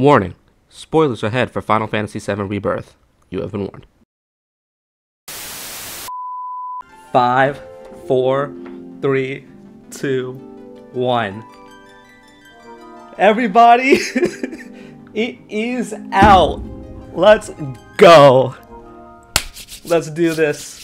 Warning. Spoilers ahead for Final Fantasy VII Rebirth. You have been warned. Five, four, three, two, one. Everybody, it is out. Let's go. Let's do this.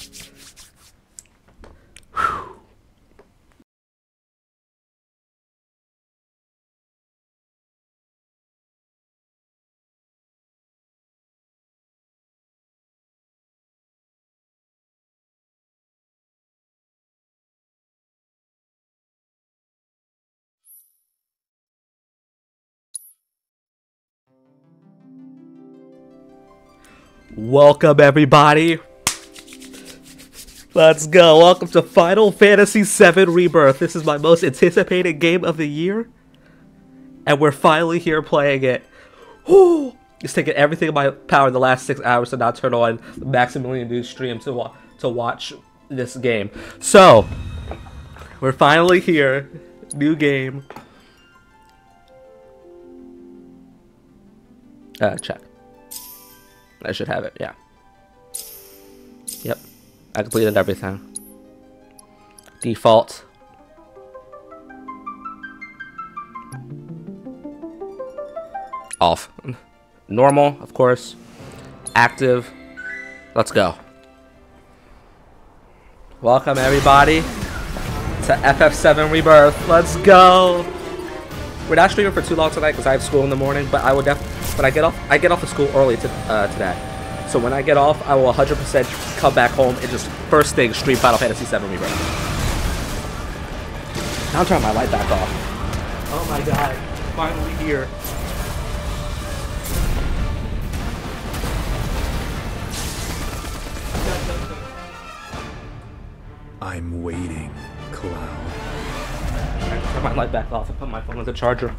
Welcome, everybody. Let's go. Welcome to Final Fantasy VII Rebirth. This is my most anticipated game of the year. And we're finally here playing it. Whew. It's taken everything in my power in the last six hours to not turn on the Maximilian News stream to, wa- to watch this game. So, we're finally here. New game. Uh, check. I should have it, yeah. Yep. I completed everything. Default. Off. Normal, of course. Active. Let's go. Welcome everybody to FF7 Rebirth. Let's go. We're not streaming for too long tonight because I have school in the morning, but I will def but I get off I get off of school early to, uh, today. So when I get off, I will 100% come back home and just first thing stream Final Fantasy VII Rebirth. Now I'm turning my light back off. Oh my god, finally here. I'm waiting, Cloud. Turn my light back off and put my phone on the charger.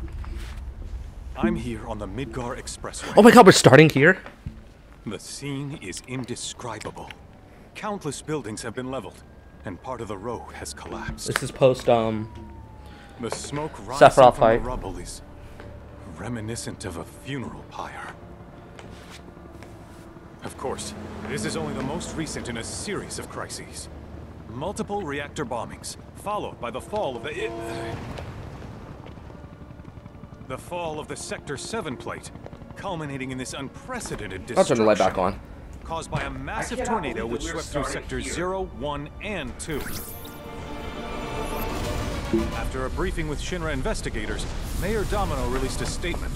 I'm here on the Midgar Expressway. Oh my god, we're starting here? The scene is indescribable. Countless buildings have been leveled, and part of the road has collapsed. This is post, um, The smoke rising Sephiroth from fight. the rubble is reminiscent of a funeral pyre. Of course, this is only the most recent in a series of crises. Multiple reactor bombings, followed by the fall of the... The fall of the Sector 7 plate, culminating in this unprecedented I'll turn the light back on. Caused by a massive tornado which swept through sectors 0, 1, and 2. After a briefing with Shinra investigators, Mayor Domino released a statement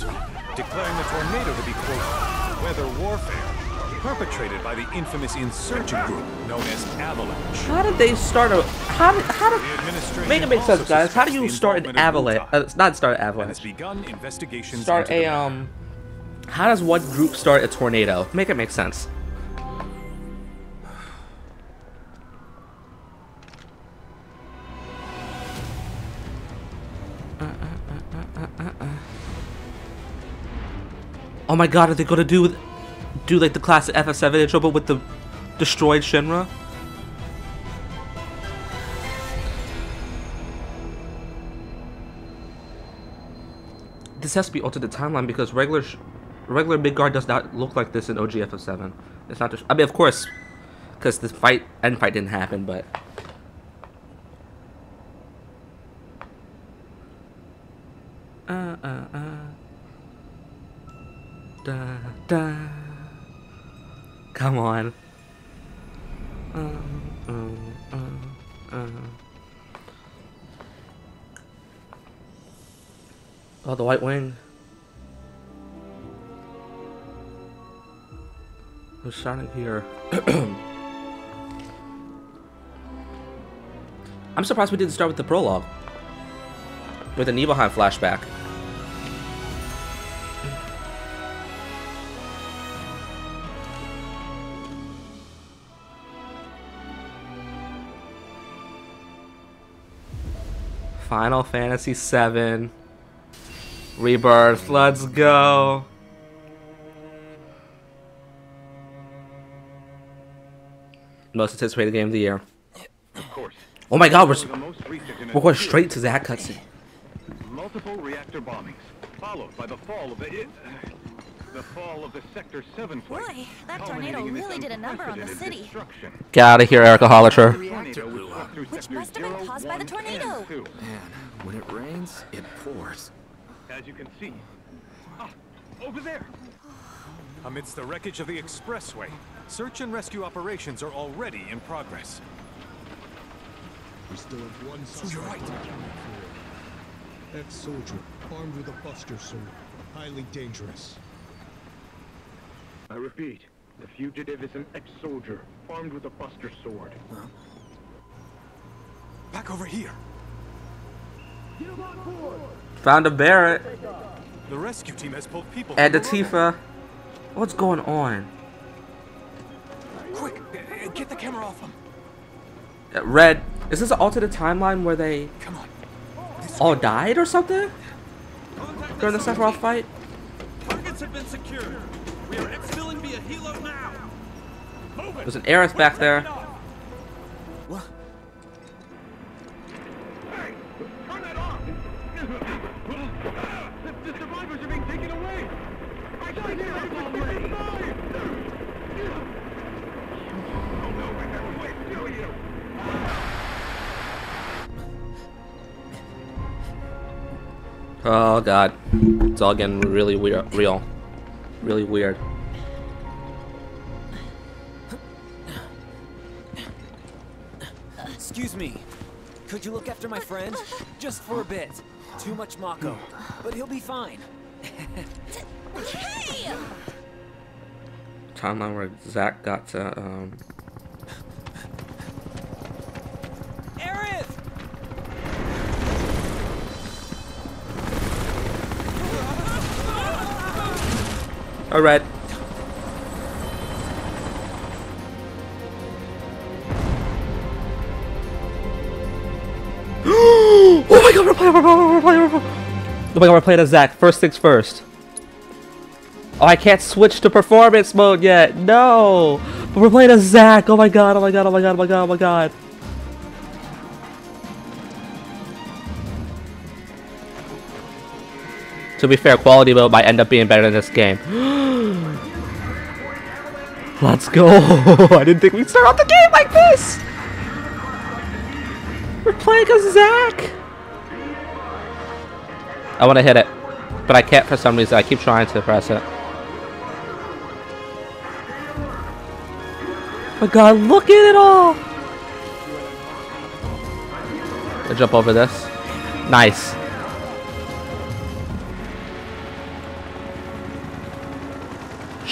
declaring the tornado to be, quote, weather warfare perpetrated by the infamous insurgent group known as Avalanche. How did they start a, how did, how did, make it make sense guys, how do you start an avalanche, uh, not start an and has avalanche, begun investigations start a, um, how does one group start a tornado? Make it make sense. Oh my god, are they gonna do do like the classic FF7 intro but with the destroyed Shinra? This has to be altered the timeline because regular regular Midgard does not look like this in OGFF7. It's not just I mean of course because the fight end fight didn't happen, but uh uh uh da da come on um, um, um. Oh, the White Wing. Who's starting here? I'm surprised we didn't start with the prologue. With the Nibelheim flashback. Final Fantasy VII. Rebirth, let's go. Most anticipated game of the year. Of course, Oh my god, we're, we're going straight to that cutscene. Multiple reactor bombings, followed by the fall of the... the fall of the Sector 7 flight. Boy, that tornado really did a number on the city. Get out of here, Erica Hollicher. Reactor blew up. Which must have been caused by the tornado. Man, when it rains, it pours. As you can see. Ah, over there. Amidst the wreckage of the expressway, search and rescue operations are already in progress. We still have one suspect. You're right. Ex-soldier, armed with a buster sword. Highly dangerous. I repeat, the fugitive is an ex-soldier, armed with a buster sword. Back over here. Found a Barrett The rescue team has pulled people. and from the Tifa. What's going on? Quick, uh, get the camera off them. Uh, Red, is this an alternate timeline where they Come on. All died or something during the Sephiroth fight? Targets have been secured. We are exfilling via helo now. Move it. There's an Aerith back there. What? Hey! Turn that off! the, the survivors are being taken away! I can't hear them already! Oh no, I have to you? Oh god, it's all getting really weird, real, really weird. Excuse me. Could you look after my friend? Just for a bit. Too much Mako. But he'll be fine. Hey! Timeline where Zack got to um. Aerith! All right. oh my god, we're playing, we're playing, we're playing, we're playing. Oh my god, we're playing as Zack. First things first. Oh, I can't switch to performance mode yet. No. But we're playing as Zack. Oh my god, oh my god, oh my god, oh my god, oh my god. To be fair, quality mode might end up being better in this game. Let's go! I didn't think we'd start off the game like this! We're playing as Zack! I want to hit it, but I can't for some reason. I keep trying to press it. Oh my god, look at it all! I jump over this. Nice.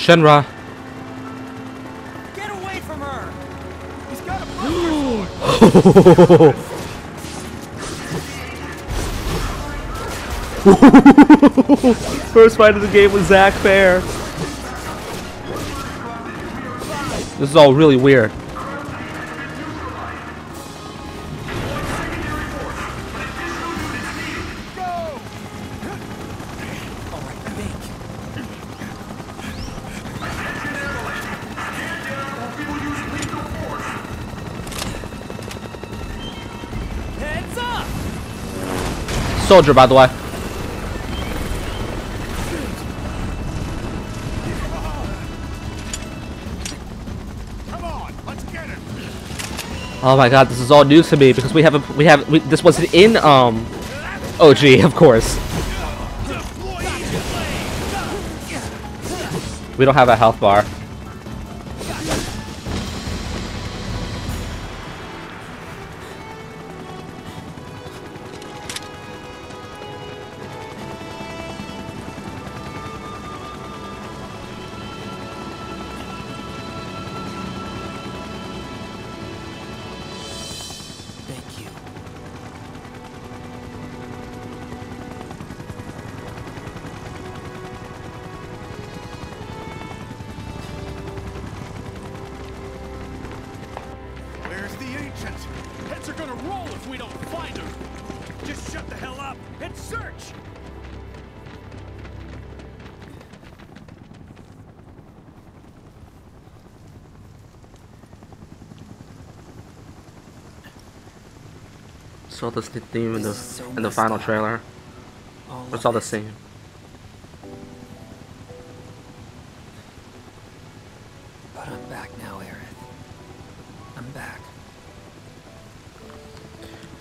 Shinra. Get away from her! He's got a First fight of the game with Zack Fair. This is all really weird. Soldier, by the way. Oh my god, this is all news to me because we have a we have we, this wasn't in um OG, of course. We don't have a health bar. the theme in the so in the final up. trailer. All it's all the same. But I'm back now, Aerith. I'm back.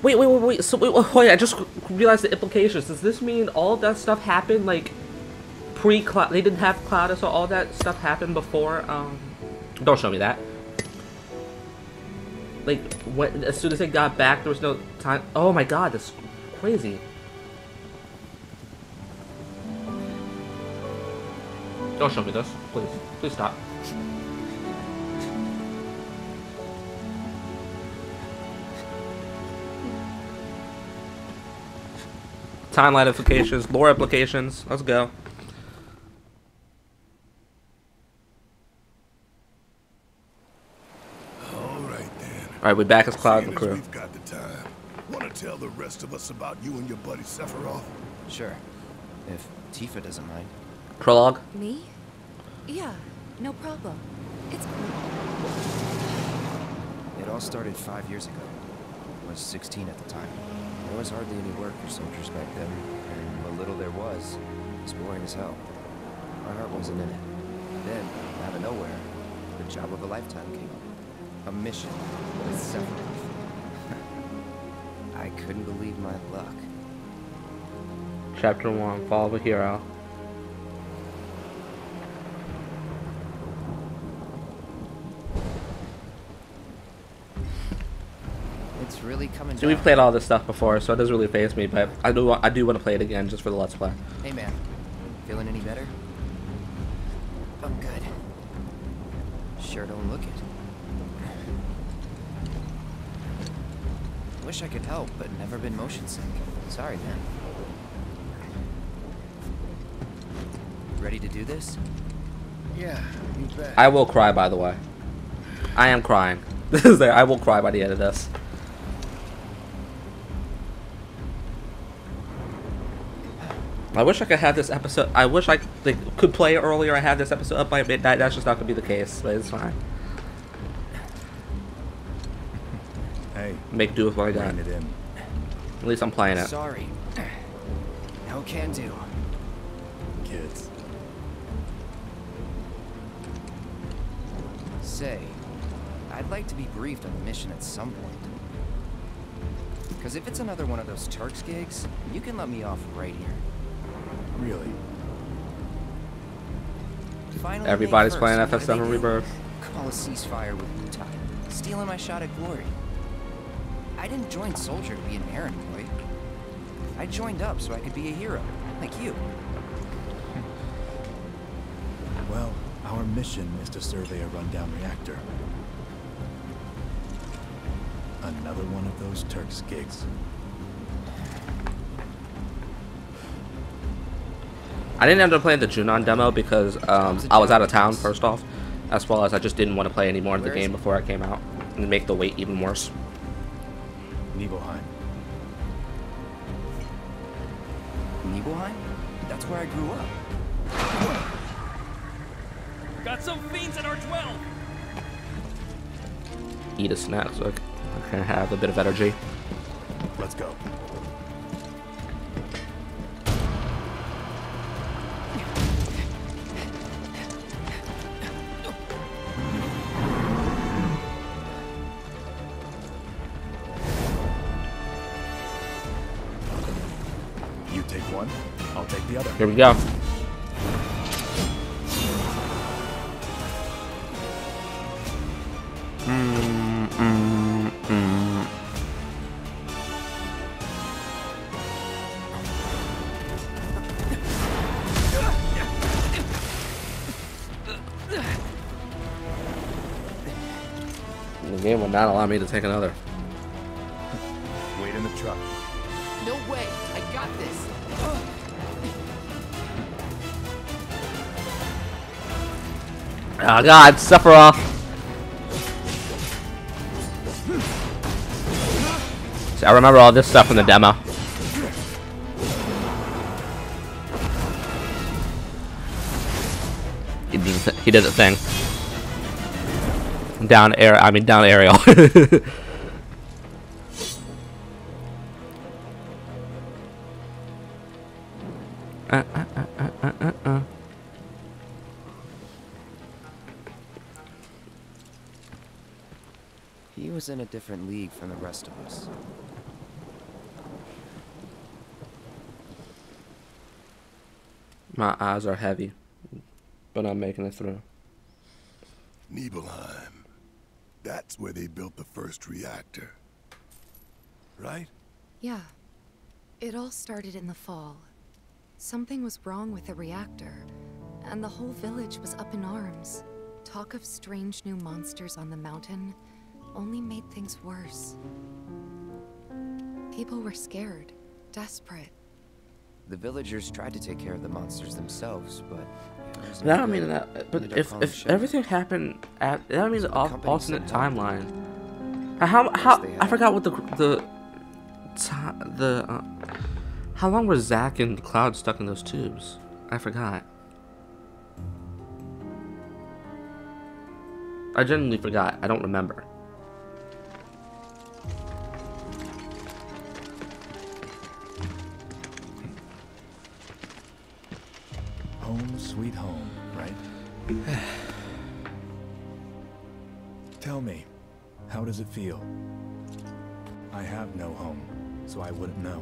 Wait, wait, wait, wait. So wait, wait, wait I just realized the implications. Does this mean all that stuff happened like pre-cloud? They didn't have Cloud, so all that stuff happened before. Um, don't show me that. Like when as soon as they got back, there was no time. Oh my god, that's crazy. Don't show me this, please. Please stop. Timeline implications, lore applications. Let's go. All right then. All right, we're back as Cloud and crew. We've got the time. Want to tell the rest of us about you and your buddy Sephiroth? Sure. If Tifa doesn't mind. Prologue. Me? Yeah, no problem. It's It all started five years ago. I was 16 at the time. There was hardly any work for soldiers back then, and what little there was was boring as hell. My heart wasn't in it. Then, out of nowhere, the job of a lifetime came up. A mission with Sephiroth. I couldn't believe my luck. Chapter one. Follow the hero. It's really coming See, we've played all this stuff before, so it doesn't really phase me. But I do, I do want to play it again just for the let's play. Hey man, feeling any better? I'm good. Sure don't look it. Wish I could help, but never been motion sick. Sorry, man. Ready to do this? Yeah, you bet. I will cry, by the way. I am crying. This is there. I will cry by the end of this. I wish I could have this episode. I wish I like, could play it earlier. I had this episode up by midnight. That's just not gonna be the case, but it's fine. Hey, Make do with what I got. it in. At least I'm playing it. Sorry. No can do. Kids. Say, I'd like to be briefed on the mission at some point. Because if it's another one of those Turks gigs, you can let me off right here. Really? Finally Everybody's playing what do they FF7 do? Rebirth. Call a ceasefire with Wutai, stealing my shot at glory. I didn't join Soldier to be an errand boy. I joined up so I could be a hero, like you. Well, our mission is to survey a rundown reactor. Another one of those Turks gigs. I didn't end up playing the Junon demo because um, I was out of town first off, as well as I just didn't want to play any more of the game before it came out and make the wait even worse. Nibelheim. Nibelheim? That's where I grew up. Got some fiends at R12! Eat a snack so I can have a bit of energy. Go. The game will not allow me to take another. Oh god, Sephiroth! See, I remember all this stuff from the demo. He did, the- he did the thing. Down air, I mean down aerial. different league from the rest of us. My eyes are heavy, but I'm making it through. Nibelheim. That's where they built the first reactor. Right? Yeah. It all started in the fall. Something was wrong with the reactor, and the whole village was up in arms. Talk of strange new monsters on the mountain only made things worse. People were scared, desperate. The villagers tried to take care of the monsters themselves, but no That I mean that, but if if everything happened at that means So the alternate timeline. How how they I forgot what the the the uh, how long were Zack and Cloud stuck in those tubes? I forgot. I genuinely forgot. I don't remember. Sweet home, right? Tell me, how does it feel? I have no home, so I wouldn't know.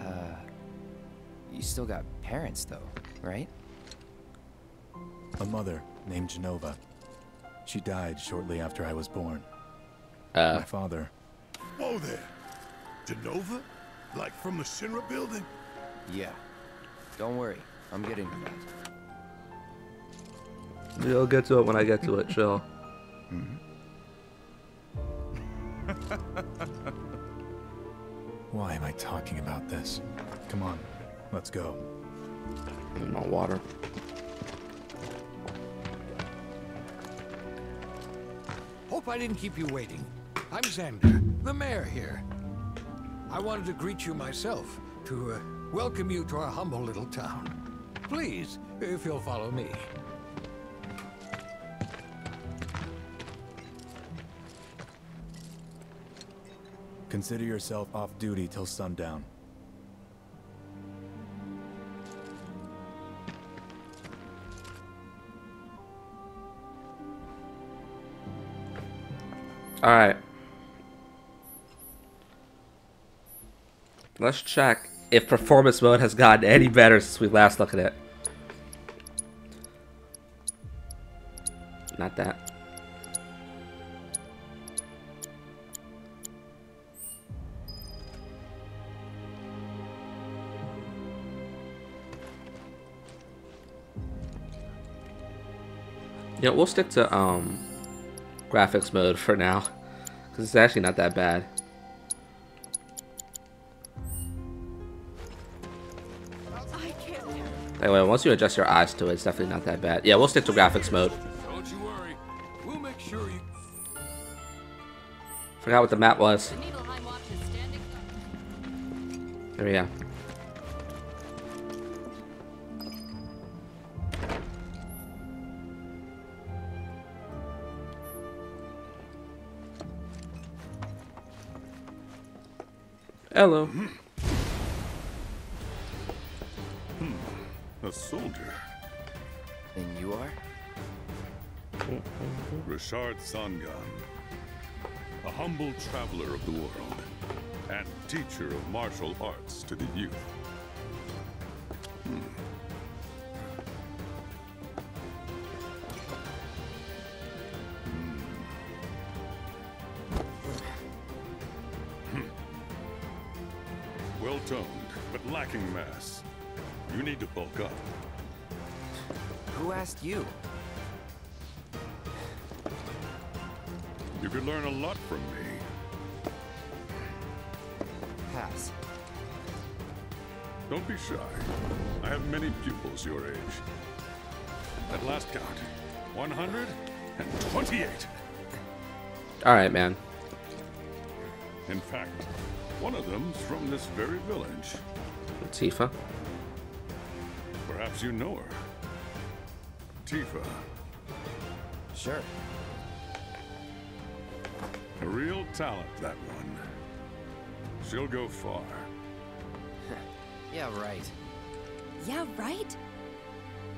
Uh, you still got parents though, right? A mother named Genova. She died shortly after I was born. Uh, My father, Whoa there. Genova? Like from the Shinra building? Yeah. Don't worry, I'm getting to that. You'll get to it when I get to it. Chill. why am I talking about this? Come on, let's go. No water. Hope I didn't keep you waiting. I'm Xander, the mayor here. I wanted to greet you myself, to uh, welcome you to our humble little town. Please, if you'll follow me. Consider yourself off duty till sundown. All right. Let's check if performance mode has gotten any better since we last looked at it. Not that. Yeah, we'll stick to um graphics mode for now because it's actually not that bad. Anyway, once you adjust your eyes to it, it's definitely not that bad. Yeah, we'll stick to graphics mode. Don't you worry. We'll make sure you... Forgot what the map was. There we go. Hello. Hmm. A soldier. And you are? Richard Zangan. A humble traveler of the world. And teacher of martial arts to the youth. Hmm. But mass. You need to bulk up. Who asked you? You could learn a lot from me. Pass. Don't be shy. I have many pupils your age. At last count, 128. All right, man. In fact, one of them's from this very village. Tifa. Perhaps you know her. Tifa, Sure. a real talent, that one. She'll go far. Yeah, right. Yeah, right?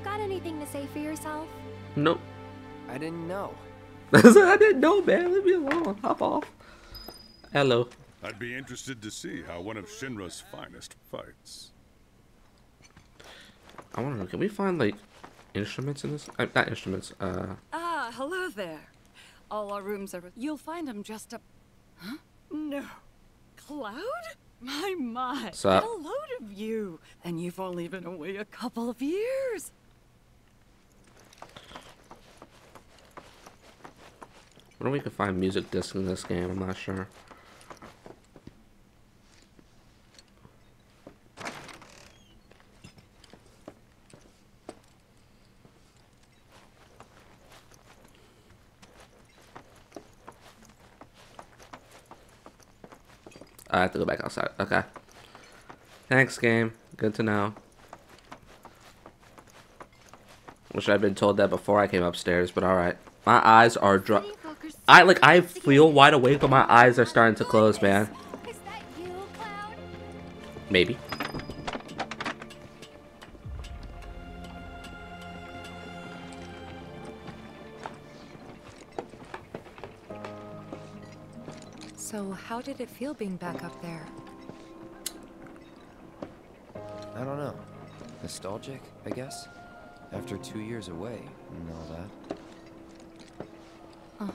Got anything to say for yourself? Nope. I didn't know. I didn't know, man. Leave me alone. Hop off. Hello. I'd be interested to see how one of Shinra's finest fights. I wonder, can we find like instruments in this? Uh, not instruments. Uh, Ah, hello there. All our rooms are. You'll find them just up. Huh? No. Cloud? My, my. What's up? A load of you. And you've only been away a couple of years. I wonder if we can find music discs in this game. I'm not sure. I have to go back outside. Okay. Thanks, game. Good to know. Wish I'd been told that before I came upstairs, but alright. My eyes are dry. I like I feel wide awake, but my eyes are starting to close, man. Maybe. Did it feel being back up there? I don't know. Nostalgic, I guess? After two years away and all that. Uh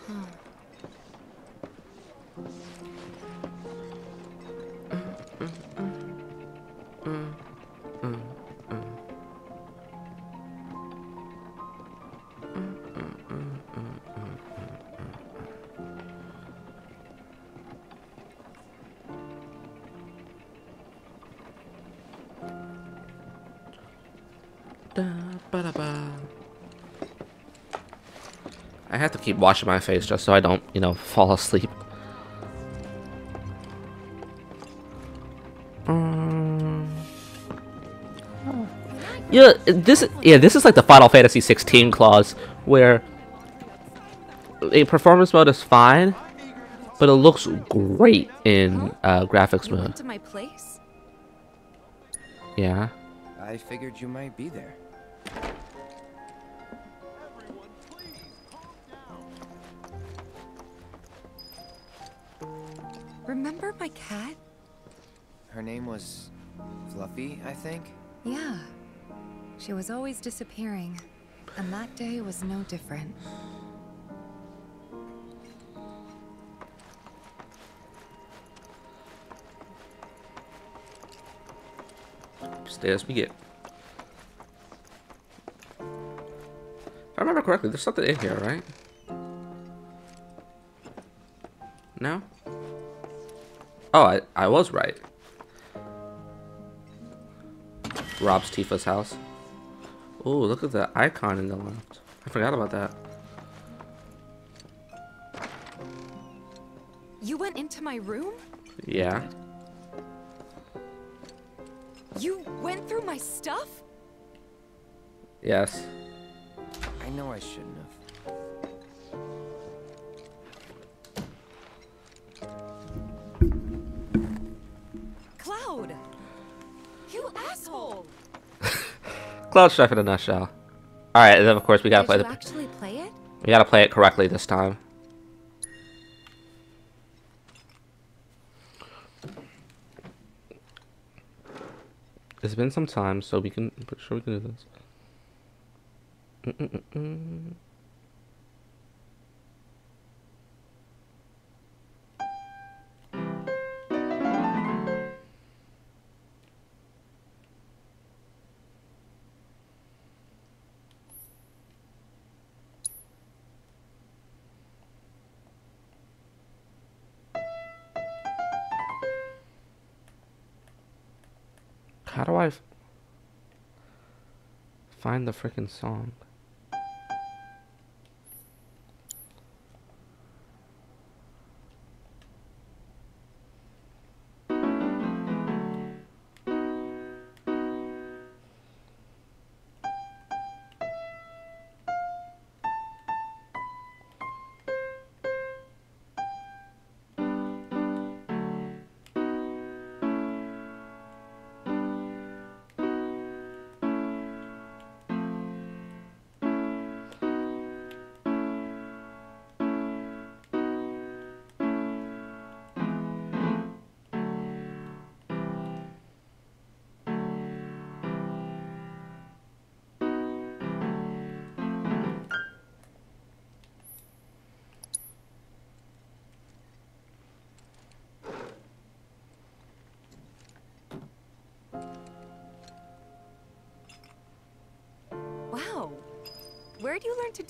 keep washing my face just so I don't, you know, fall asleep. Um, yeah, this yeah, this is like the Final Fantasy 16 clause where a performance mode is fine, but it looks great in uh, graphics mode. went to my place? Yeah. I figured you might be there. My cat? Her name was Fluffy, I think. Yeah. She was always disappearing. And that day was no different. Stay as we get. If I remember correctly, there's something in here, right? No? Oh, I, I was right. Rob's Tifa's house. Oh, look at the icon in the left. I forgot about that. You went into my room? Yeah. You went through my stuff? Yes. I know I shouldn't have. Cloud! You asshole! Cloud Chef in a nutshell. Alright, and then of course we gotta Did play you the actually play it? we gotta play it correctly this time. It's been some time, so we can I'm pretty sure we can do this. Mm-mm-mm-mm. How find the freaking song?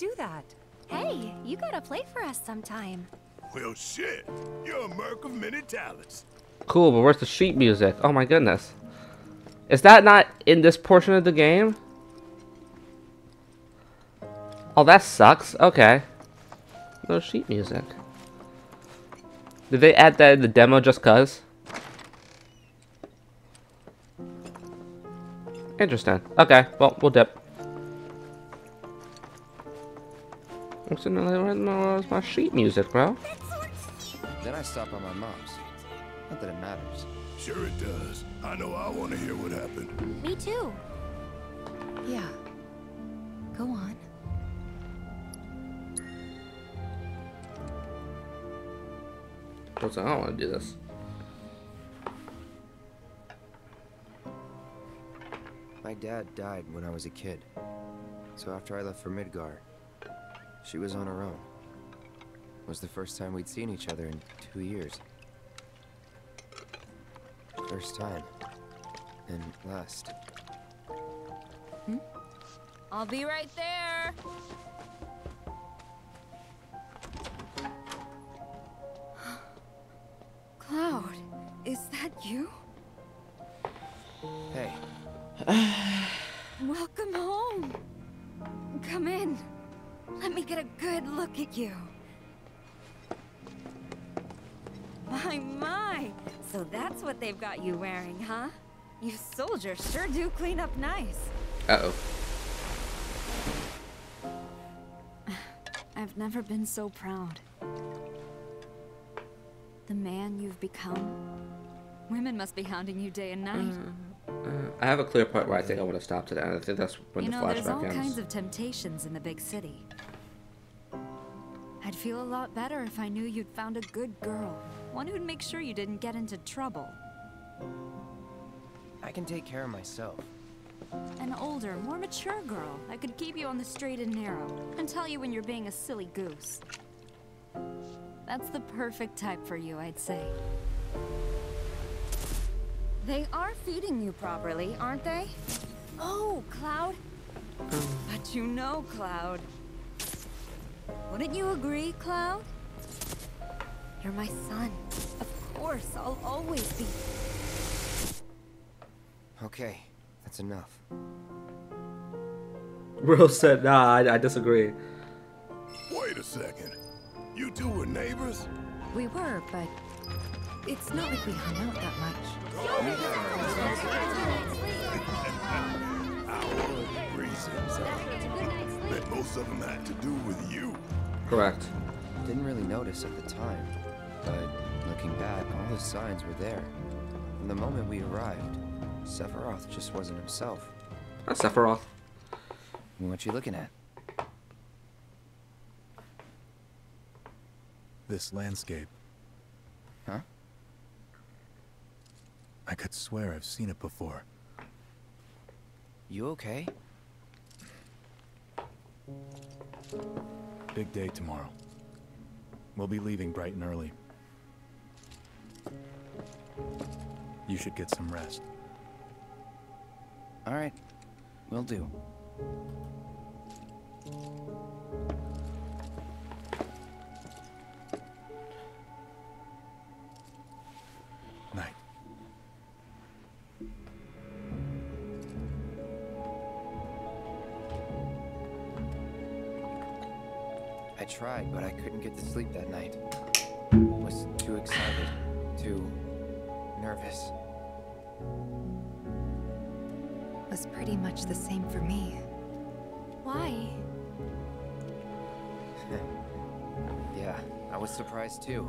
Do that? Hey, you gotta play for us sometime. Well, shit. You're a merc of many talents. Cool, but where's the sheet music? Oh my goodness. Is that not in this portion of the game? Oh, that sucks. Okay. No sheet music. Did they add that in the demo just cuz? Interesting. Okay, well, we'll dip. I'm sitting there, where's my, sheet music, bro? Then I stop by my mom's. Not that it matters. Sure it does. I know I want to hear what happened. Me too. Yeah. Go on. I was like, I don't want to do this. My dad died when I was a kid. So after I left for Midgar, she was on her own. It was the first time we'd seen each other in two years. First time. And last. Hmm? I'll be right there. Cloud, is that you? Hey, Welcome home. Come in. Let me get a good look at you. My, my. So that's what they've got you wearing, huh? You soldiers sure do clean up nice. Uh-oh. I've never been so proud. The man you've become. Women must be hounding you day and night. Uh, I have a clear point where I think I want to stop today. I think that's when you the know, there's all flashback ends. kinds of temptations in the big city. I'd feel a lot better if I knew you'd found a good girl. One who'd make sure you didn't get into trouble. I can take care of myself. An older, more mature girl I could keep you on the straight and narrow and tell you when you're being a silly goose. That's the perfect type for you, I'd say. They are feeding you properly, aren't they? Oh, Cloud. But you know, Cloud. Wouldn't you agree, Cloud? You're my son. Of course, I'll always be. Okay, that's enough. Rose said, nah, I, I disagree. Wait a second. You two were neighbors? We were, but it's not like we hung out that much. Our reasons. Bet most of them had to do with you. Correct. Didn't really notice at the time, but looking back, all the signs were there. From the moment we arrived, Sephiroth just wasn't himself. That's Sephiroth. What you looking at? This landscape. Huh? I could swear I've seen it before. You okay? Big day tomorrow. We'll be leaving bright and early. You should get some rest. All right, will do. Tried, but I couldn't get to sleep that night. I Was too excited, too nervous. Was pretty much the same for me. Why? Yeah, I was surprised too.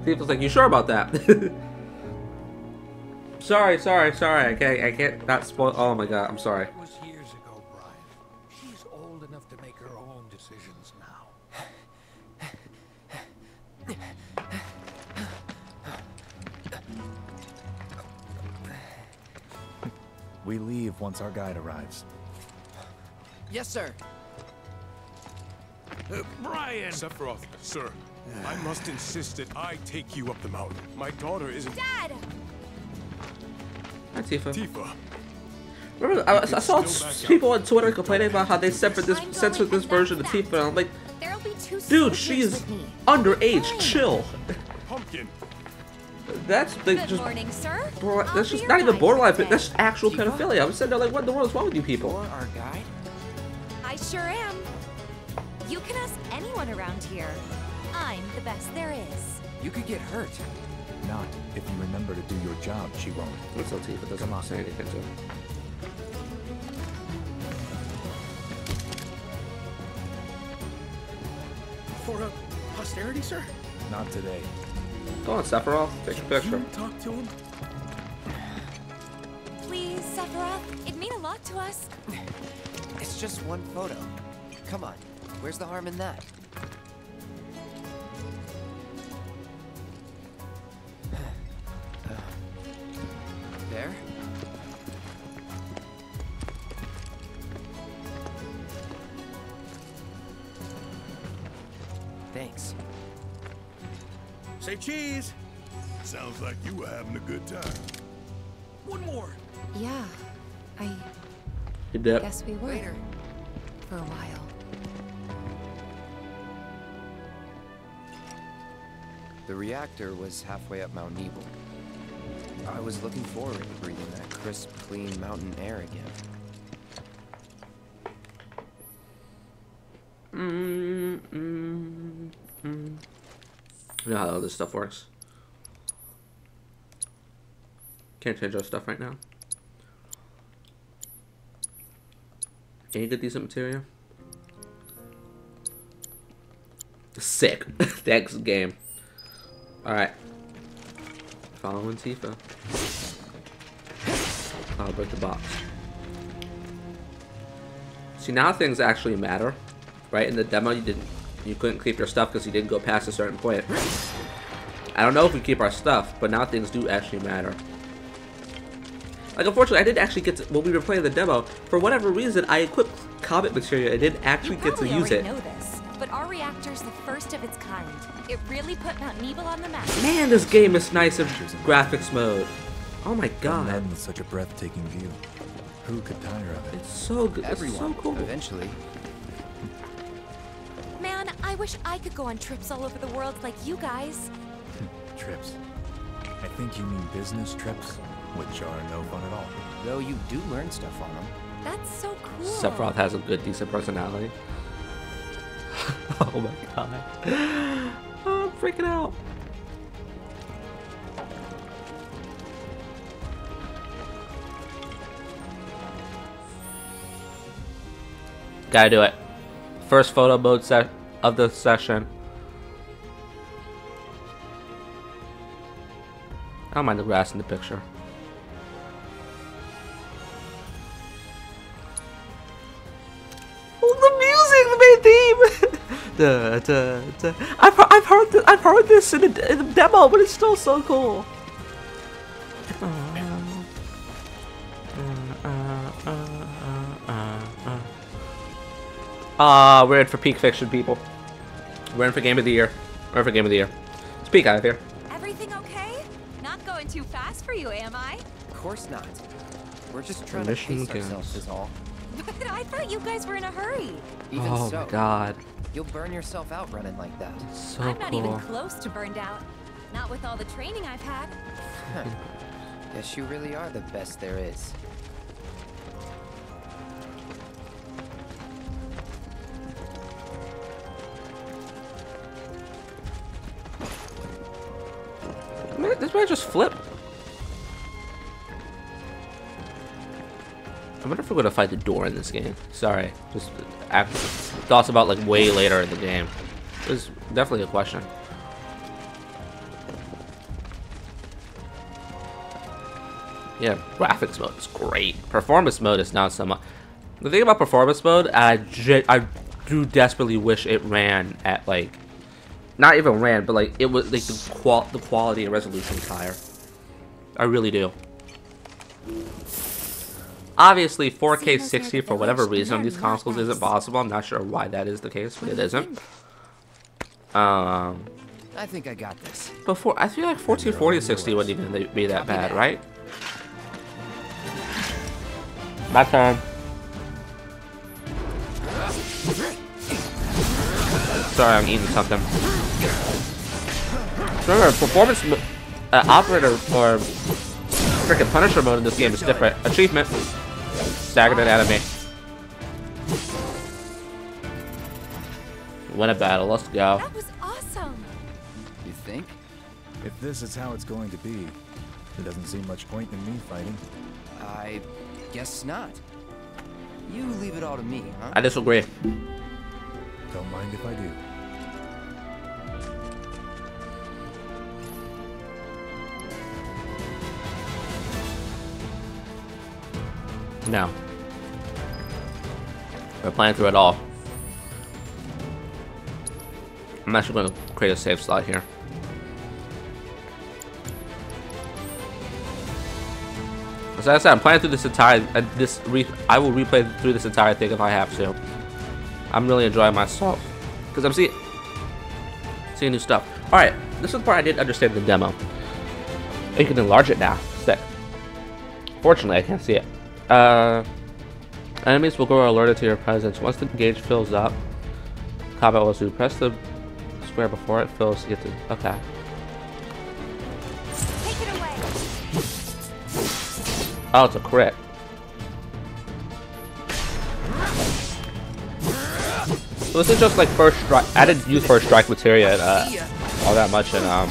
Steve was like, "You sure about that?" sorry, sorry, sorry. I can't, I can't not spoil. Oh my god, I'm sorry. We leave once our guide arrives. Yes, sir. Uh, Brian! Sephiroth, sir. I must insist that I take you up the mountain. My daughter isn't... Dad! Hi, Tifa. Tifa. Remember, I, I saw people on Twitter complaining about how they censored this censored this version of Tifa. And I'm like, be two dude, she's underage. Chill. Pumpkin. That's the, Good just morning, sir. border- that's just not even guide borderline, but that's actual pedophilia. I'm sitting there like, what in the world is wrong with you people? You're our guide? I sure am. You can ask anyone around here. I'm the best there is. You could get hurt. Not if you remember to do your job, she won't. What's up, Tifa? Doesn't say anything to her. For a posterity, sir? Not today. Go on, Sephiroth. Take a picture. You talk to him? Please, Sephiroth. It'd mean a lot to us. It's just one photo. Come on. Where's the harm in that? There? Thanks. Say cheese. Sounds like you were having a good time. One more. Yeah, I You dip. guess we were. For a while. The reactor was halfway up Mount Nibel. I was looking forward to breathing that crisp, clean mountain air again. You know how all this stuff works. Can't change our stuff right now. Can you get decent materia? Sick. Thanks, game. Alright. Following Tifa. I'll break the box. See, now things actually matter. Right? In the demo, you didn't, you couldn't keep your stuff because you didn't go past a certain point. I don't know if we keep our stuff, but now things do actually matter. Like, unfortunately, I didn't actually get to, when we were playing the demo, for whatever reason, I equipped comet materia. I didn't actually get to use already it. know this, but our reactor's the first of its kind. It really put Mount Nibel on the map. Man, this game is nice in graphics mode. Oh my god. then with such a breathtaking view. Who could tire of it? It's so good. It's so cool. eventually. Man, I wish I could go on trips all over the world like you guys. Trips. I think you mean business trips, which are no fun at all. Though you do learn stuff on them. That's so cool. Sephiroth has a good, decent personality. oh my god. Oh, I'm freaking out. Gotta do it. First photo mode set of the session. I don't mind the grass in the picture. Oh, the music, the main theme. da, da, da. I've, I've heard th- I've heard this in the, in a demo, but it's still so cool. Hmm. Ah, we're in for peak fiction, people. We're in for game of the year. We're in for game of the year. Let's peek out of here. Everything okay? Not going too fast for you, am I? Of course not. We're just trying Mission to pace ourselves is all. But I thought you guys were in a hurry. Even oh so, my god. you'll burn yourself out running like that. So I'm not cool. even close to burned out. Not with all the training I've had. Guess you really are the best there is. Man, This man just flip. I wonder if we're gonna fight the door in this game. Sorry, just uh, act, thoughts about like way later in the game. It's definitely a question. Yeah, graphics mode is great. Performance mode is not so much. The thing about performance mode, I, I do desperately wish it ran at like, not even ran, but like it was like the qual the quality and resolution was higher. I really do. Obviously, 4K 60 for whatever reason on these consoles isn't possible. I'm not sure why that is the case, but it isn't. Um, I think I got this. before I feel like 1440 60 wouldn't even be that bad, right? My turn. Sorry, I'm eating something. Remember, performance mo- uh, operator or freaking Punisher mode in this game is different. Achievement. Staggered anime. Win a battle. Let's go. That was awesome. You think? If this is how it's going to be, there doesn't seem much point in me fighting. I guess not. You leave it all to me, huh? I disagree. Don't mind if I do. No. We're playing through it all. I'm actually going to create a save slot here. As I said, I'm playing through this entire uh, this re I will replay through this entire thing if I have to. I'm really enjoying myself because I'm seeing seeing new stuff. All right, this is the part I didn't understand the demo. You can enlarge it now. Sick. Fortunately, I can't see it. Uh, enemies will grow alerted to your presence. Once the gauge fills up, combat will soon. Press the square before it fills to get to. Okay. Take it away. Oh, it's a crit. So this is just like first strike. I didn't use first strike materia uh, all that much in um,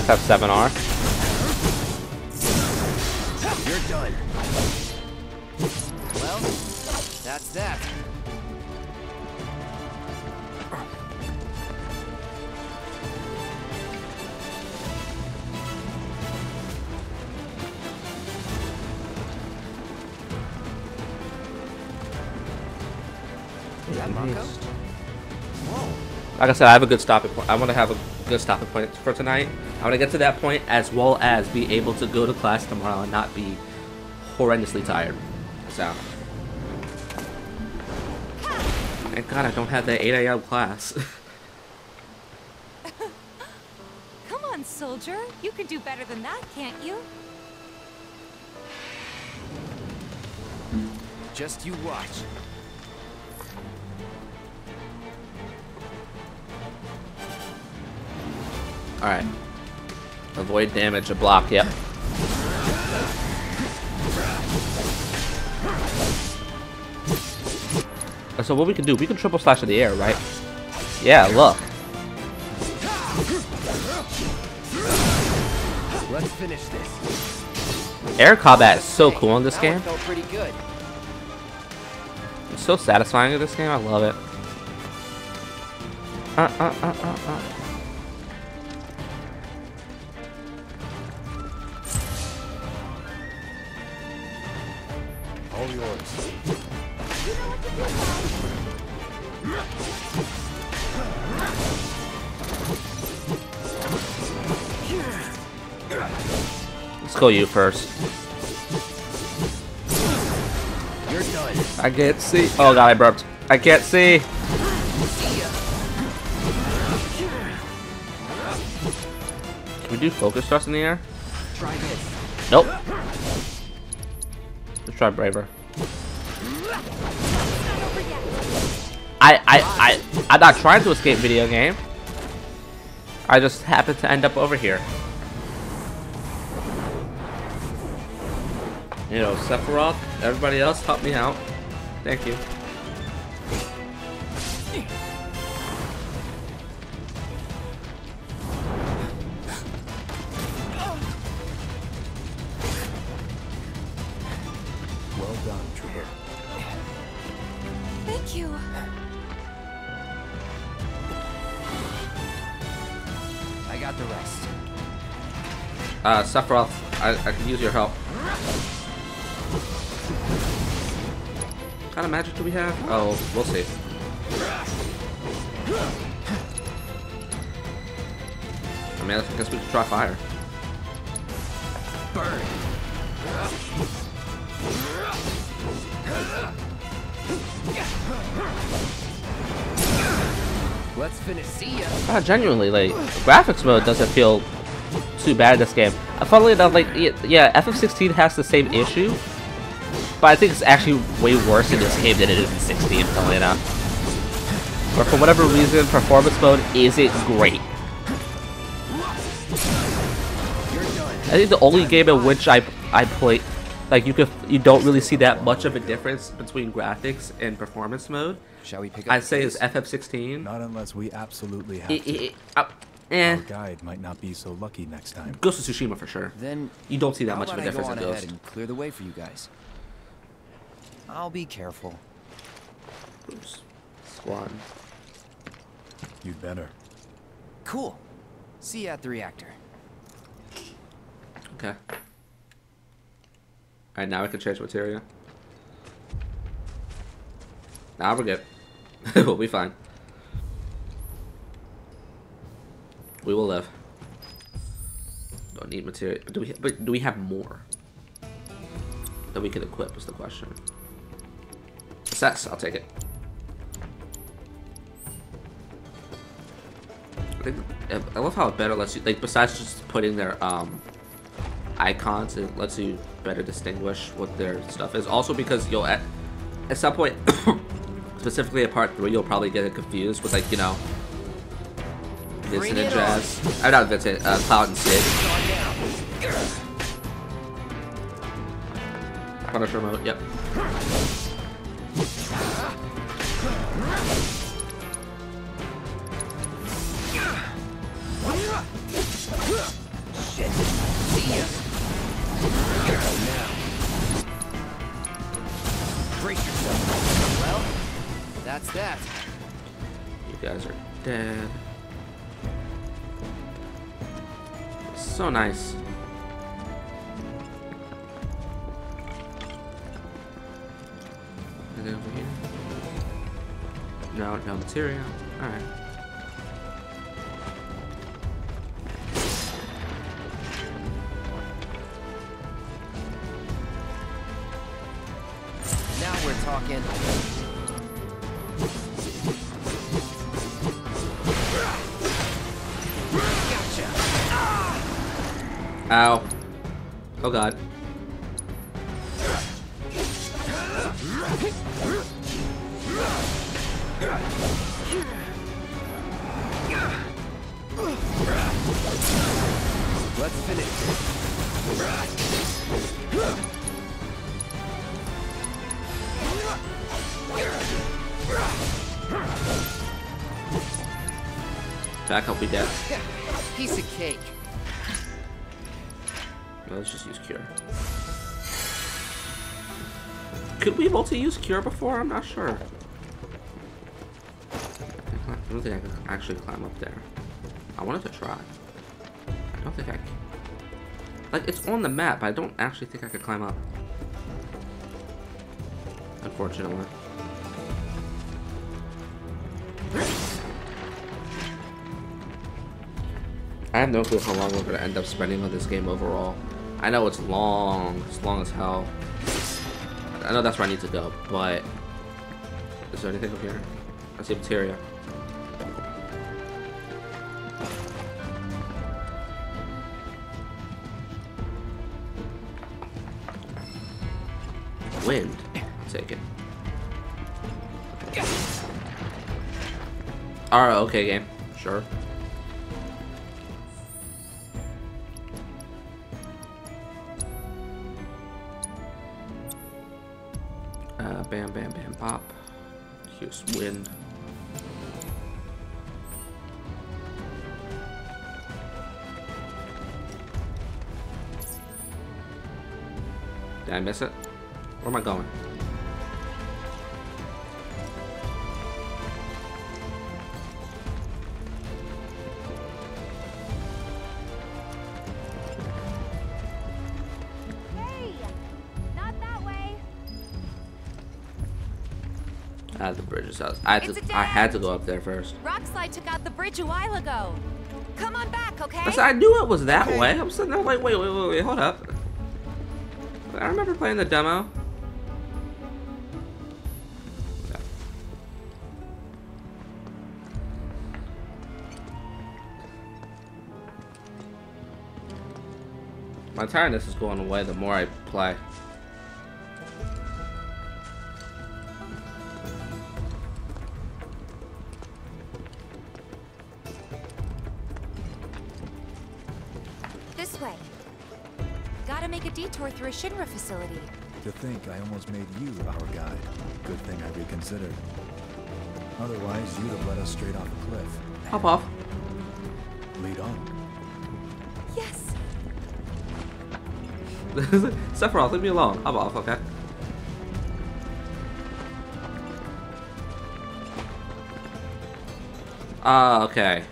FF7R. Is that Like I said, I have a good stopping point. I want to have a good stopping point for tonight. I want to get to that point as well as be able to go to class tomorrow and not be horrendously tired. So. Thank God I don't have that 8 a.m. class. Come on, soldier. You can do better than that, can't you? Just you watch. Alright. Avoid damage, a block, yep. Uh, So what we can do, we can triple slash in the air, right? Yeah, look. Let's finish this. Air combat is so cool in this game. It's so satisfying in this game, I love it. Uh, uh, uh, uh, uh. All yours. Let's go you first. You're done. I can't see. Oh god, I burped. I can't see. Can we do focus thrust in the air? Try this. Nope. Let's try braver. I, I, I, I'm not trying to escape video game. I just happen to end up over here. You know, Sephiroth, everybody else, help me out. Thank you. Uh, Sephiroth, I, I can use your help. What kind of magic do we have? Oh, we'll see. I mean, I guess we could try fire. Burn. Let's finish. See ya. Ah, genuinely, like, graphics mode doesn't feel too bad in this game. Uh, funnily enough, like, yeah, FF16 has the same issue, But I think it's actually way worse in this game than it is in 16, Elena. But for whatever reason, performance mode isn't great. I think the only game in which I I play, like you could you don't really see that much of a difference between graphics and performance mode. Shall we pick up I'd say is? FF16. Not unless we absolutely have It- to. it- uh, eh. Our guide might not be so lucky next time. Ghost of Tsushima for sure. Then you don't see that much of a about I difference go in on ahead Ghost. and clear the way for you guys. I'll be careful. Squad. You'd better. Cool. See you at the reactor. Okay. Alright, now I can change materia. Now we're good. we'll be fine. We will live. Don't need materia. Do we? But do we have more that we can equip? Is the question. Success. I'll take it. I, think, I love how it better lets you like besides just putting their um icons, it lets you better distinguish what their stuff is. Also because you'll at at some point, specifically at part three, you'll probably get it confused with like you know And Jazz. I'm not Vincent, uh, Cloud and Sid. Punisher mode. Yep. Shit. See ya. Now. Brace yourself. Well, that's that. You guys are dead. So nice. And then over here. No, no materia. Alright. Now we're talking. Ow. Oh god. Let's finish. Back up, we dead. Piece of cake. Let's just use cure. Could we multi-use cure before? I'm not sure. I don't think I can actually climb up there. I wanted to try. I don't think I can. Like, it's on the map, but I don't actually think I could climb up. Unfortunately. I have no clue how long we're going to end up spending on this game overall. I know it's long, it's long as hell. I know that's where I need to go, but... Is there anything up here? I see materia. Wind. Take it. Alright, okay game. Sure. Miss it? Where am I going? Hey! Not that way. Ah, the bridge's house. I had It's to. a I had to go up there first. Rockslide took out the bridge a while ago. Come on back, okay? Listen, I knew it was that way. I'm sitting there like, wait, wait, wait, wait, hold up. I remember playing the demo. My tiredness is going away the more I play. Shinra facility. To think I almost made you our guide. Good thing I reconsidered. Otherwise, you'd have led us straight off a cliff. Hop off. Lead on. Yes. Sephiroth, leave me alone. Hop off, okay? Ah, okay.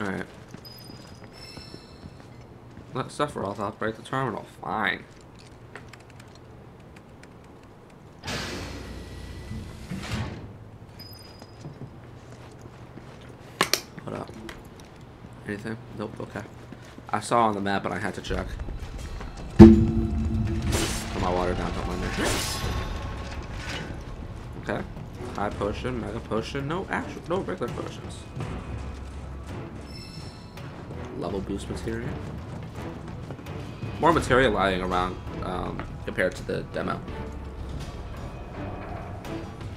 Alright. Let Sephiroth operate the terminal. Fine. What up? Anything? Nope, okay. I saw on the map and I had to check. Put my water down, don't mind me. Okay. High potion, mega potion, no actual, no regular potions. Level boost materia. More materia lying around um, compared to the demo.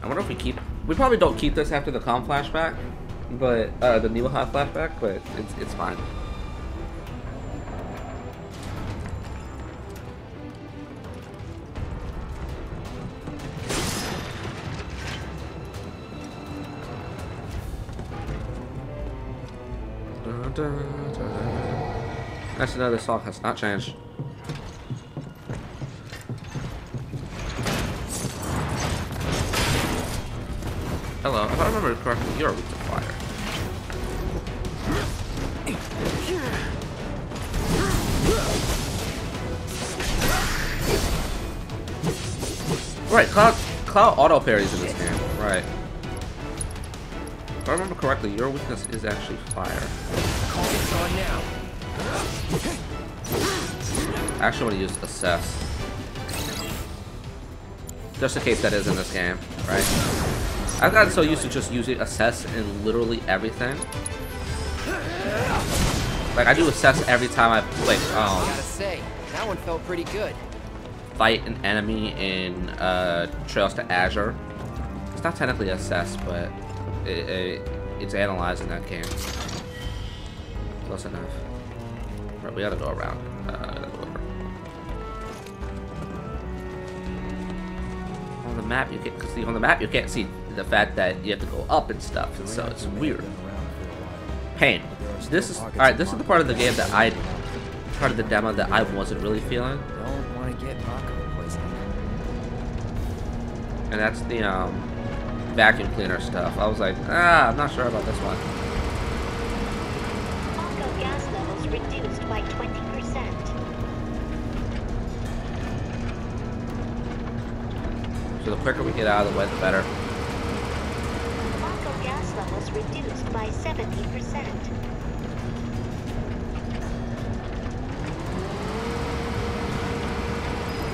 I wonder if we keep. We probably don't keep this after the Kalm flashback, but uh, the Nibelheim flashback, but it's it's fine. Actually, no, this song has not changed. Hello, if I remember correctly, you're weak to fire. Right, Cloud, Cloud auto parries in this game. Right. If I remember correctly, your weakness is actually fire. on now. I actually want to use assess. Just in case that is in this game, right? I've gotten so used to just using assess in literally everything. Like I do assess every time I like um Gotta say, that one felt pretty good. fight an enemy in uh, Trails to Azure. It's not technically assess, but it, it, it's analyzed in that game. Close enough. Right, we gotta go around. The map, you can't see on the map. You can't see the fact that you have to go up and stuff, and so it's weird. Pain. This is all right. This is the part of the game that I, part of the demo that I wasn't really feeling. Don't want to get and that's the um, vacuum cleaner stuff. I was like, ah, I'm not sure about this one. So the quicker we get out of the way, the better. Gas levels reduced by 70%.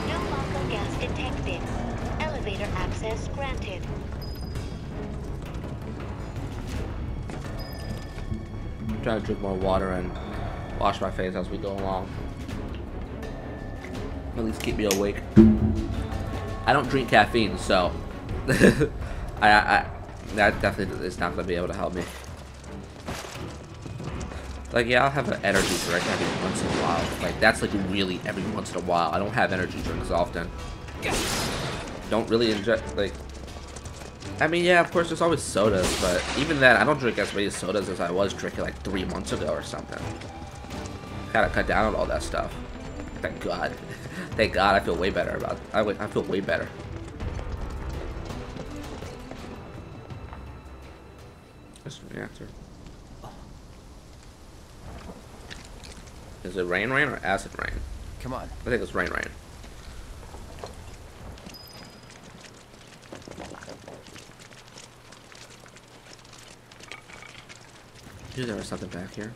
No Mako gas detected. Elevator access granted. I'm trying to drink more water and wash my face as we go along. At least keep me awake. I don't drink caffeine, so I, I that definitely is not gonna be able to help me. Like yeah, I'll have an energy drink every once in a while. Like that's like really every once in a while. I don't have energy drinks often. Don't really enjoy like. I mean, yeah, of course, there's always sodas, but even then, I don't drink as many sodas as I was drinking like three months ago or something. Gotta cut down on all that stuff. Thank God. Thank God, I feel way better about. I I feel way better. This reactor. Is it rain rain or acid rain? Come on. I think it's rain rain. Dude, there was something back here.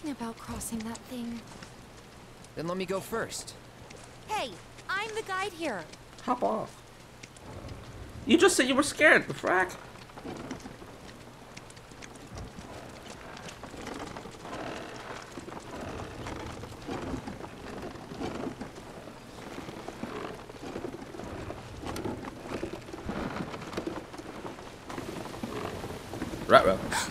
thinking about crossing that thing. Then let me go first. Hey, I'm the guide here. Hop off. You just said you were scared, the frack. Right, right.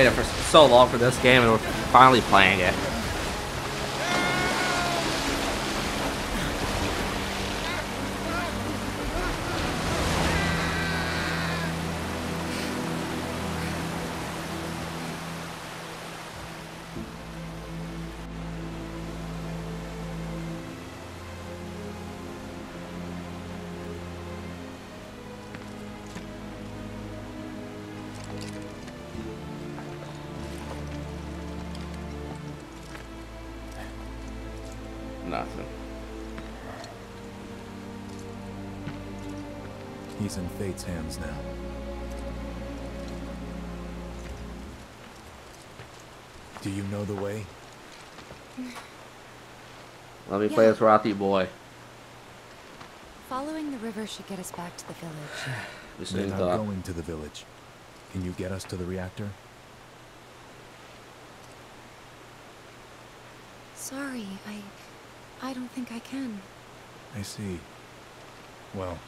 Waited for so long for this game and we're finally playing it. Hands now. Do you know the way? Let me play this Rothi boy. Following the river should get us back to the village. We They're not thought. going to the village. Can you get us to the reactor? Sorry, I... I don't think I can. I see. Well,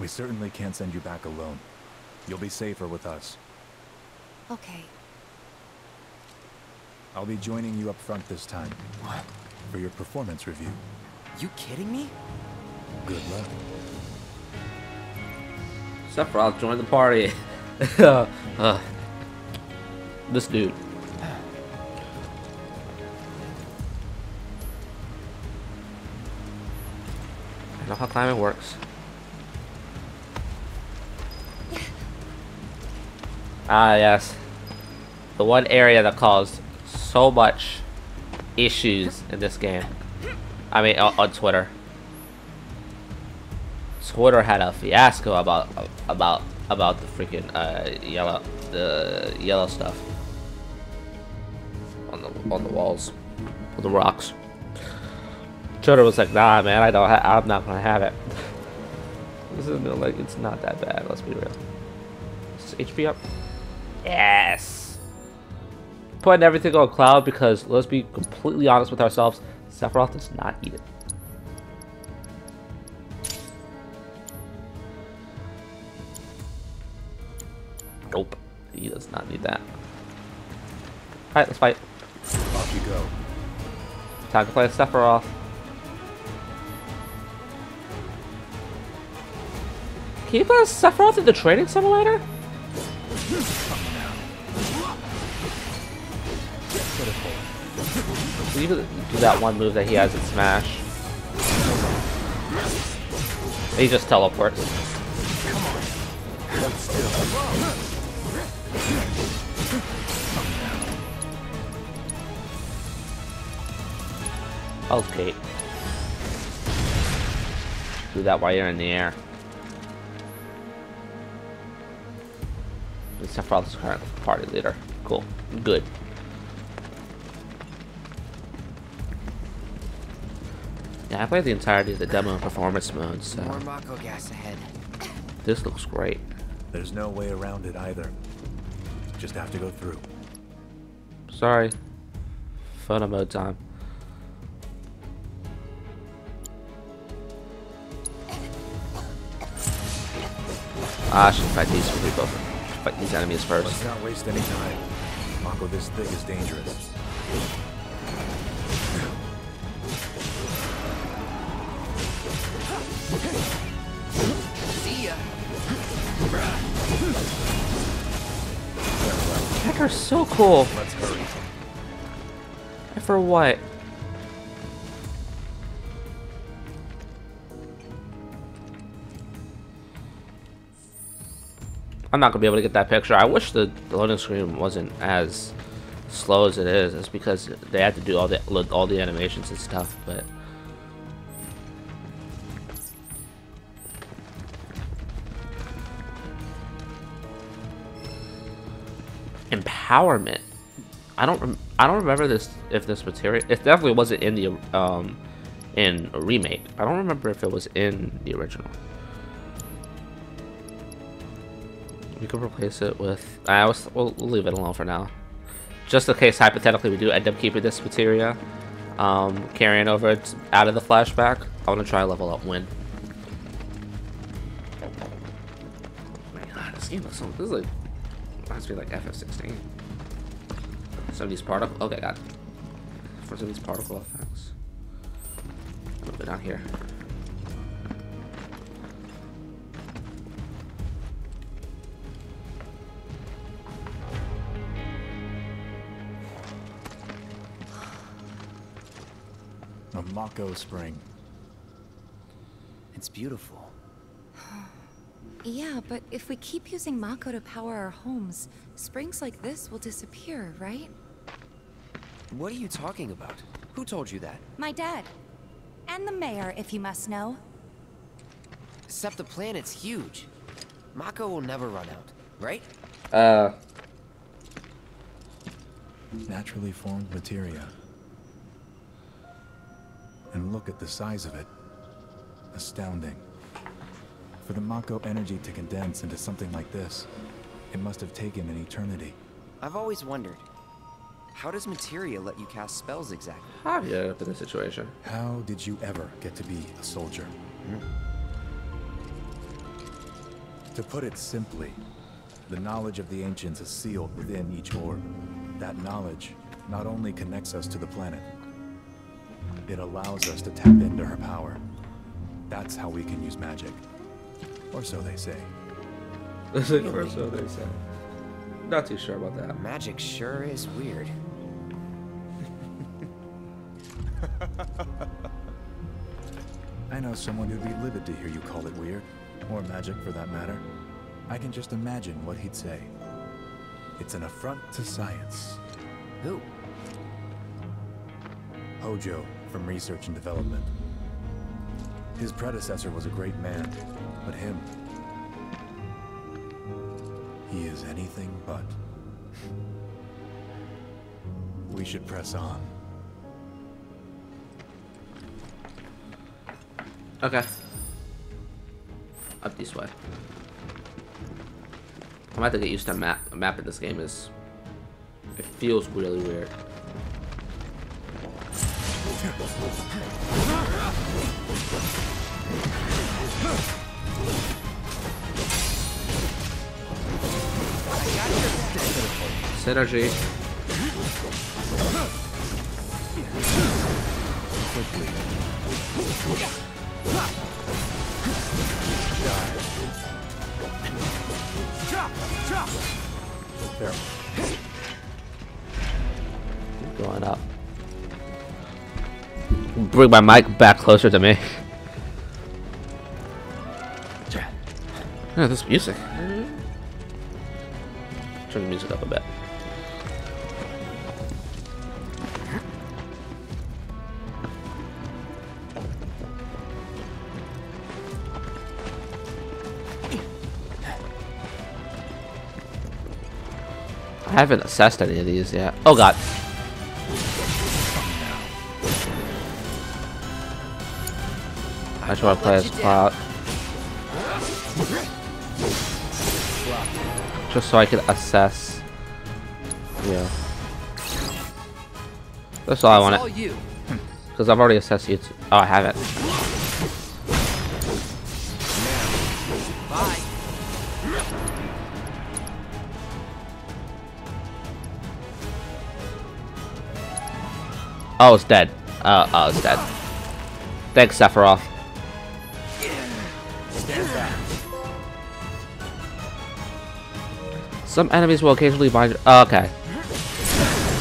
we certainly can't send you back alone. You'll be safer with us. Okay. I'll be joining you up front this time. What? For your performance review. You kidding me? Good luck. Sephiroth joined the party. uh, uh, this dude. I know how climbing works. Ah, yes. The one area that caused so much issues in this game. I mean, on, on Twitter. Twitter had a fiasco about about about the freaking uh, yellow the yellow stuff on the on the walls, on the rocks. Twitter was like, "Nah, man, I don't. I'm not gonna have it." This is like it's not that bad. Let's be real. Is HP up? Yes. Putting everything on cloud because let's be completely honest with ourselves. Sephiroth does not eat it. Nope. He does not need that. Alright, let's fight. Off you go. Time to play Sephiroth. Can you play Sephiroth in the training simulator? You do that one move that he has in Smash. He just teleports. Okay. Do that while you're in the air. Sephiroth is current party leader. Cool. Good. Yeah, I played the entirety of the demo and performance mode, so More Mako gas ahead. this looks great. There's no way around it either. Just have to go through. Sorry. Photo mode time. Ah, I should fight these people. Fight these enemies first. Let's not waste any time. Mako, this thing is dangerous. Dagger's so cool. Let's hurry. For what? I'm not gonna be able to get that picture. I wish the loading screen wasn't as slow as it is. It's because they had to do all the all the animations and stuff, but. Empowerment. I don't. I don't remember this. If this material, it definitely wasn't in the um, in a remake. I don't remember if it was in the original. We could replace it with. I was. We'll, we'll leave it alone for now. Just in case hypothetically we do end up keeping this materia, um, carrying over it out of the flashback. I want to try level up win. Oh my god, this game looks so. This is like reminds me like FF16. Some of these particle. Okay, got for some of these particle effects. A little bit down here. A Mako spring. It's beautiful. Yeah, but if we keep using Mako to power our homes, springs like this will disappear, right? What are you talking about? Who told you that? My dad. And the mayor, if you must know. Except the planet's huge. Mako will never run out, right? Uh. Naturally formed materia. And look at the size of it. Astounding. For the Mako energy to condense into something like this, it must have taken an eternity. I've always wondered. How does materia let you cast spells exactly? How did you end up in this situation? How did you ever get to be a soldier? Hmm? To put it simply, the knowledge of the ancients is sealed within each orb. That knowledge not only connects us to the planet, it allows us to tap into her power. That's how we can use magic. Or so they say. Or so they say. Not too sure about that. Magic sure is weird. I know someone who'd be livid to hear you call it weird, or magic for that matter. I can just imagine what he'd say. It's an affront to science. Who? Hojo, from Research and Development. His predecessor was a great man, but him... He is anything but. We should press on. Okay. Up this way. I'm about to get used to map. A map in this game is. It feels really weird. Synergy. There. Going up. Bring my mic back closer to me. Yeah, this music. Turn the music up a bit. Haven't assessed any of these yet. Oh god. I just want to play as Cloud. Just so I can assess. Yeah. That's all I want it. Because I've already assessed you. Oh, I haven't. Oh, it's dead. Uh, oh, it's dead. Thanks, Sephiroth. Some enemies will occasionally bind. Oh, okay.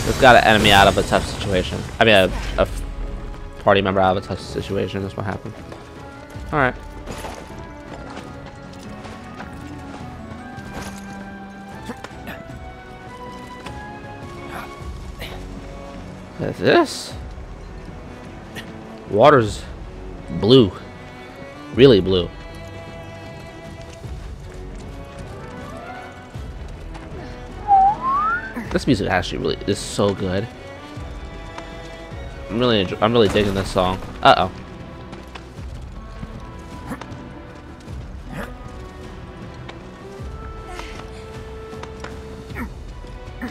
It's got an enemy out of a tough situation. I mean, a, a party member out of a tough situation. That's what happened. All right. This? Water's blue. Really blue. This music actually really is so good. I'm really I'm really digging this song. Uh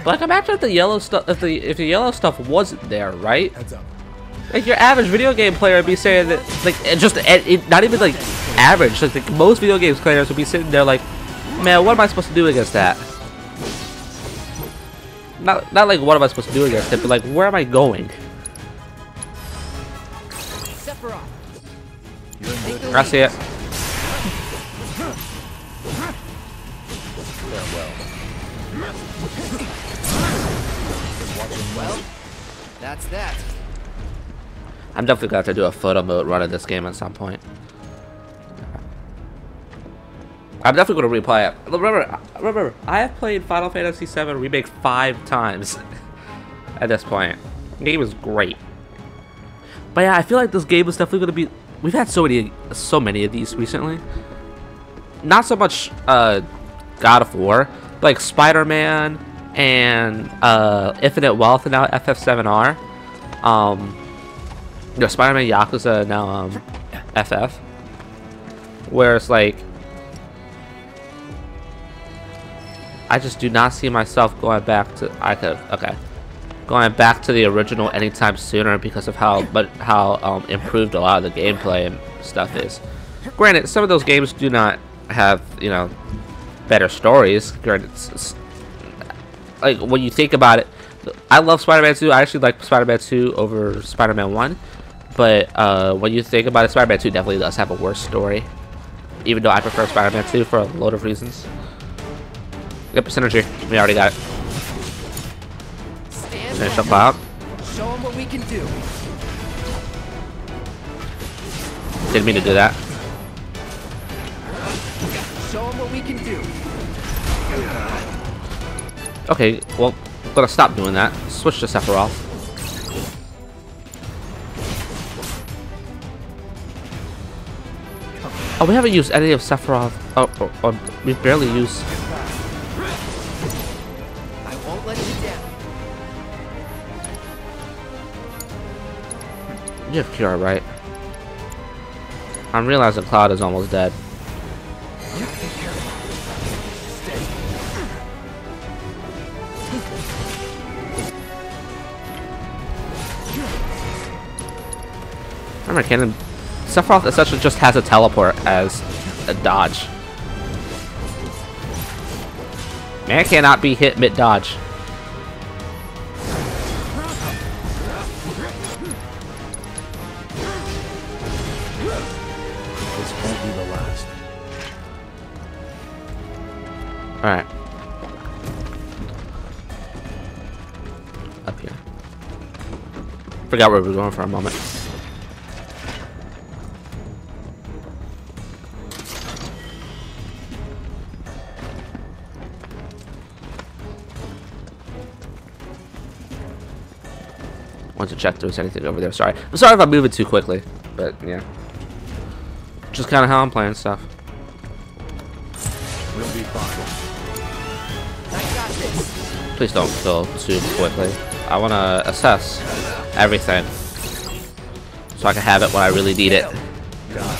Like imagine if the yellow stuff if the if the yellow stuff wasn't there, right? Like your average video game player would be saying that like eh, just it, it, not even like average. Like, like most video games players would be sitting there like, man, what am I supposed to do against that? Not not like what am I supposed to do against it, but like where am I going? Sephiroth. I see it. I'm definitely gonna have to do a photo mode run of this game at some point. I'm definitely gonna replay it. Remember, remember, I have played Final Fantasy VII Remake five times at this point. The game is great. But yeah, I feel like this game is definitely gonna be. We've had so many, so many of these recently. Not so much uh, God of War, but like Spider-Man and uh, Infinite Wealth and now FF7R. Um, no, Spider-Man Yakuza now um, FF. Where it's like, I just do not see myself going back to. I could okay, going back to the original anytime sooner because of how but how um, improved a lot of the gameplay and stuff is. Granted, some of those games do not have you know better stories. Granted, it's, it's, like when you think about it, I love Spider-Man 2. I actually like Spider-Man 2 over Spider-Man 1. But uh, when you think about it, Spider-Man 2 definitely does have a worse story. Even though I prefer Spider-Man 2 for a load of reasons. Yep, synergy. We already got it. Stand Finish up out. Show them what we can do. Didn't mean to do that. Show them what we can do. Okay, well, I'm gonna stop doing that. Switch to Sephiroth. Oh, we haven't used any of Sephiroth. Oh, oh, oh we barely used. I won't let you down. You have Cure, right? I'm realizing Cloud is almost dead. Remember, Cannon, Sephiroth essentially just has a teleport as a dodge. Man cannot be hit mid-dodge. This won't be the last. Alright. Up here. Forgot where we were going for a moment. Want to check if there's anything over there. Sorry. I'm sorry if I'm moving too quickly. But yeah. Just kind of how I'm playing stuff. We'll be fine. I got this. Please don't kill too quickly. I want to assess everything. So I can have it when I really need it. Gotta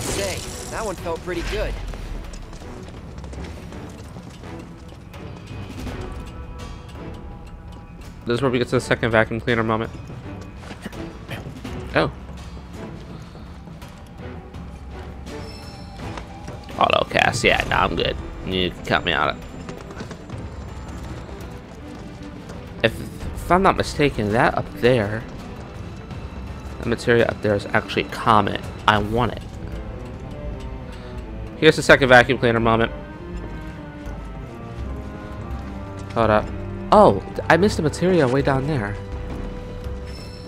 say, that one felt pretty good. This is where we get to the second vacuum cleaner moment. Oh. Auto cast, yeah, no, I'm good. You cut me out. If, if I'm not mistaken, that up there, the materia up there is actually Comet. I want it. Here's the second vacuum cleaner moment. Hold up. Oh, I missed the materia way down there.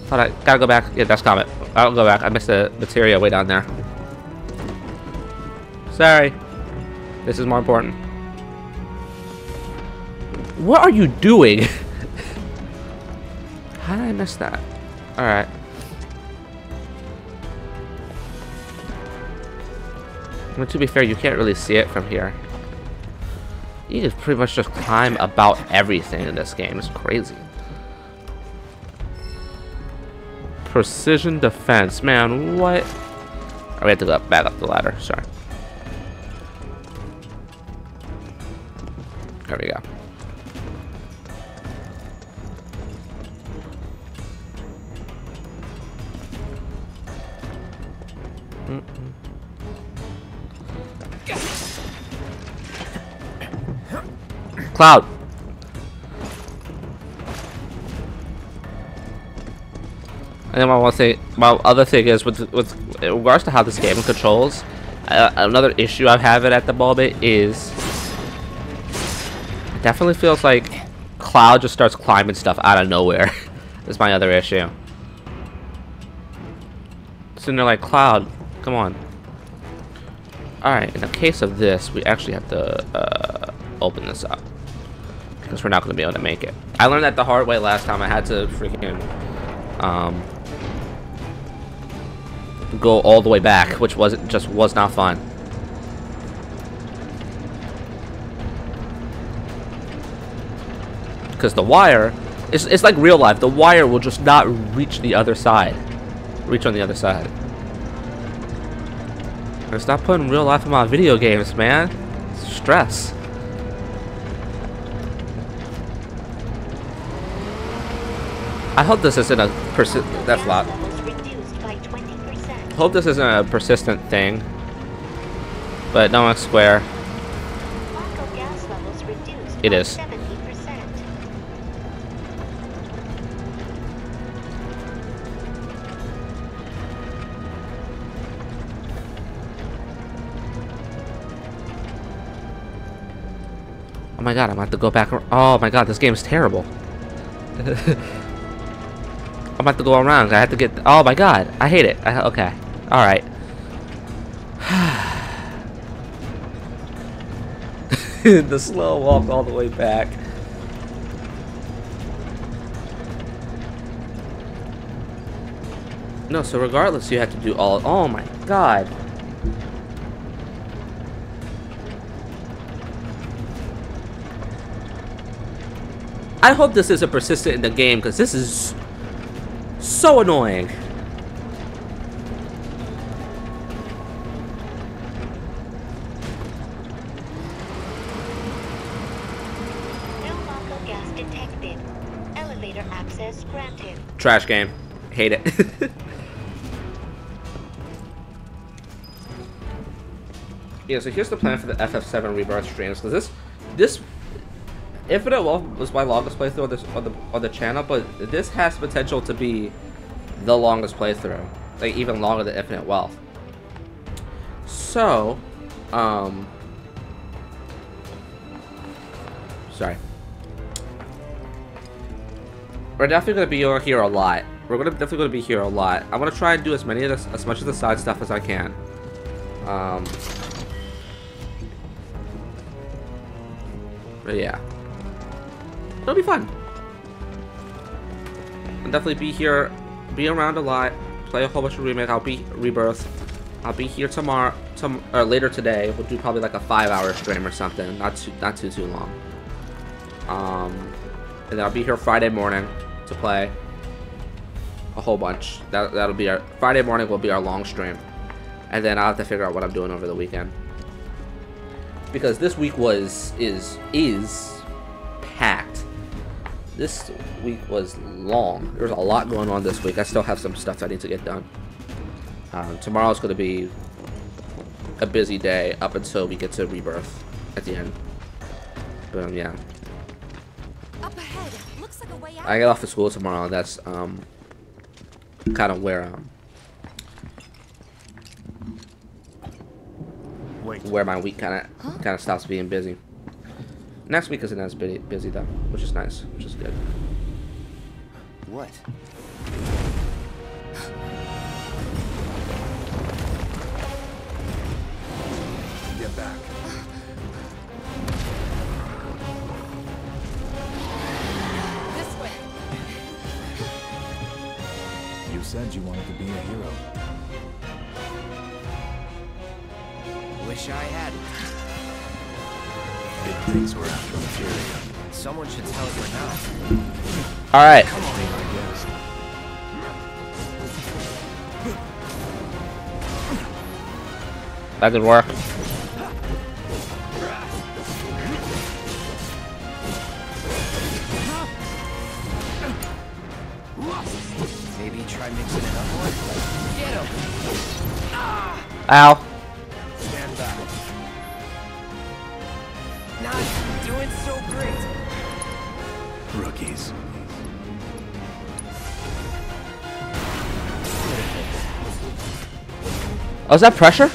Hold on, gotta go back. Yeah, that's Comet. I'll go back. I missed the materia way down there. Sorry. This is more important. What are you doing? How did I miss that? Alright. I to be fair, you can't really see it from here. You can pretty much just climb about everything in this game. It's crazy. Precision defense. Man, what? Oh, we have to go back up the ladder. Sorry. There we go. Mm Cloud. And then my one thing, my other thing is with with in regards to how this game controls. Uh, another issue I have it at the moment is it definitely feels like Cloud just starts climbing stuff out of nowhere. is my other issue. So they're like, Cloud, come on. Alright, in the case of this, we actually have to uh, open this up. Because we're not going to be able to make it. I learned that the hard way last time. I had to freaking um, go all the way back, which wasn't just was not fun. Because the wire, it's, it's like real life. The wire will just not reach the other side. Reach on the other side. Stop putting real life in my video games, man. Stress. I hope this isn't a persi- that's loud. Hope this isn't a persistent thing. But no one's square. It is. Oh my god, I'm about to go back. Oh my god, this game is terrible. I'm about to go around. I have to get. Oh my god, I hate it. I, okay, all right. the slow walk all the way back. No, so regardless, you have to do all. Oh my god. I hope this isn't persistent in the game because this is so annoying. gas detected. Elevator access granted. Trash game. Hate it. yeah, so here's the plan for the FF7 Rebirth streams. Because this, this Infinite Wealth was my longest playthrough on, this, on, the, on the channel, but this has potential to be the longest playthrough. Like, even longer than Infinite Wealth. So, um... Sorry. We're definitely to be here a lot. We're gonna definitely to be here a lot. I'm to try and do as many of this, as much of the side stuff as I can. Um... But yeah. It'll be fun. I'll definitely be here, be around a lot, play a whole bunch of remake. I'll be rebirth. I'll be here tomorrow, tom or later today. We'll do probably like a five-hour stream or something. Not too, not too, too long. Um, and I'll be here Friday morning to play a whole bunch. That that'll be our Friday morning. Will be our long stream, and then I'll have to figure out what I'm doing over the weekend. Because this week was is is packed this week was long. There's a lot going on this week. I still have some stuff I need to get done. Um, tomorrow's going to be a busy day up until we get to Rebirth at the end. But um, yeah. Up ahead. Looks like a way out. I get off of school tomorrow. That's um kind of where um Wait. where my week kind of kind of stops being busy. Next week isn't as busy, busy though, which is nice, which is good. What? Get back. This way. You said you wanted to be a hero. Wish I hadn't. It thinks we're after materia. Someone should tell it we're not. All right. Come on, I. That could work. Maybe try mixing it up more. Get him! Ow. Oh, is that pressure?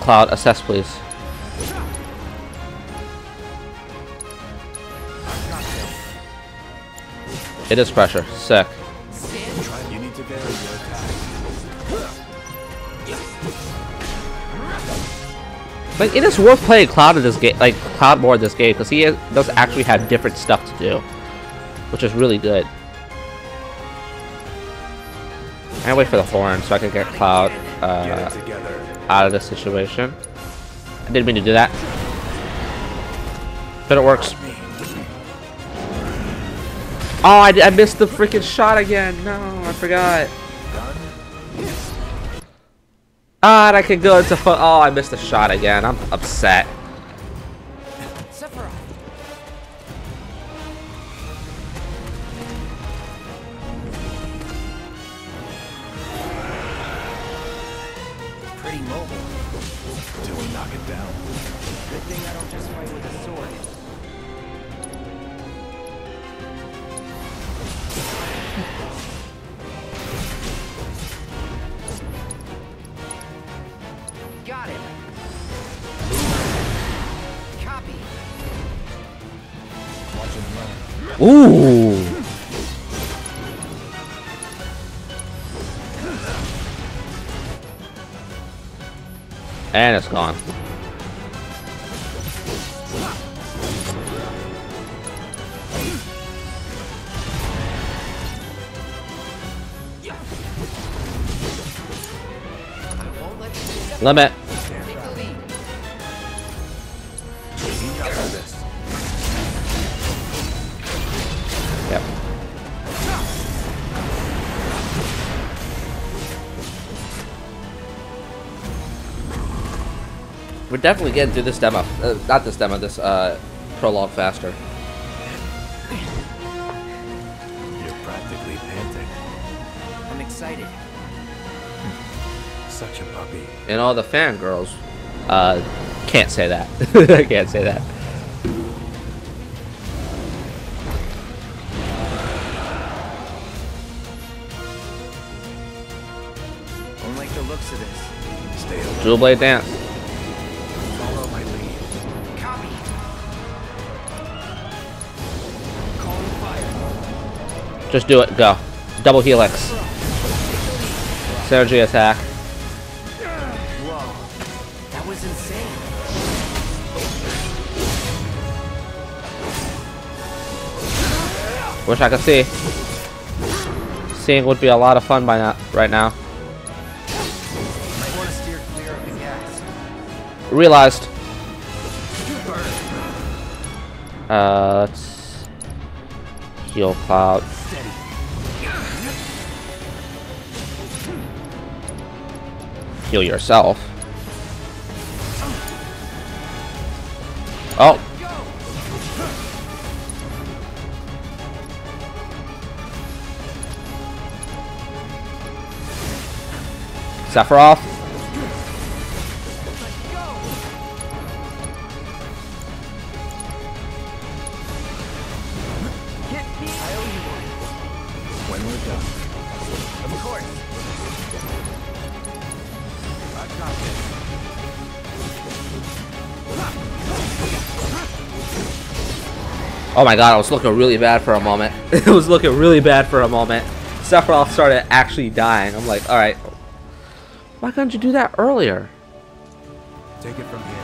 Cloud, assess please. It is pressure. Sick. Like it is worth playing Cloud in this game, like Cloud more in this game, because he does actually have different stuff to do, which is really good. I wait for the horn so I can get Cloud uh, out of this situation. I didn't mean to do that, but it works. Oh, I, I missed the freaking shot again. No, I forgot. Ah, I can go into fo- Oh, I missed the shot again. I'm upset. Limit. Yep. We're definitely getting through this demo. Uh, not this demo, this uh, prologue faster. And all the fangirls uh, can't say that. I can't say that. Don't like the looks of this. Stay away. Jewel Blade Dance. Follow my lead. Copy. Calling fire. Just do it. Go. Double Helix. Synergy attack. Was insane. Wish I could see. Seeing would be a lot of fun by now, right now. Realized. Uh, let's heal Cloud. Heal yourself. This. Oh my god, I was looking really bad for a moment. it was looking really bad for a moment. Sephiroth started actually dying. I'm like, alright. Why couldn't you do that earlier? Take it from here.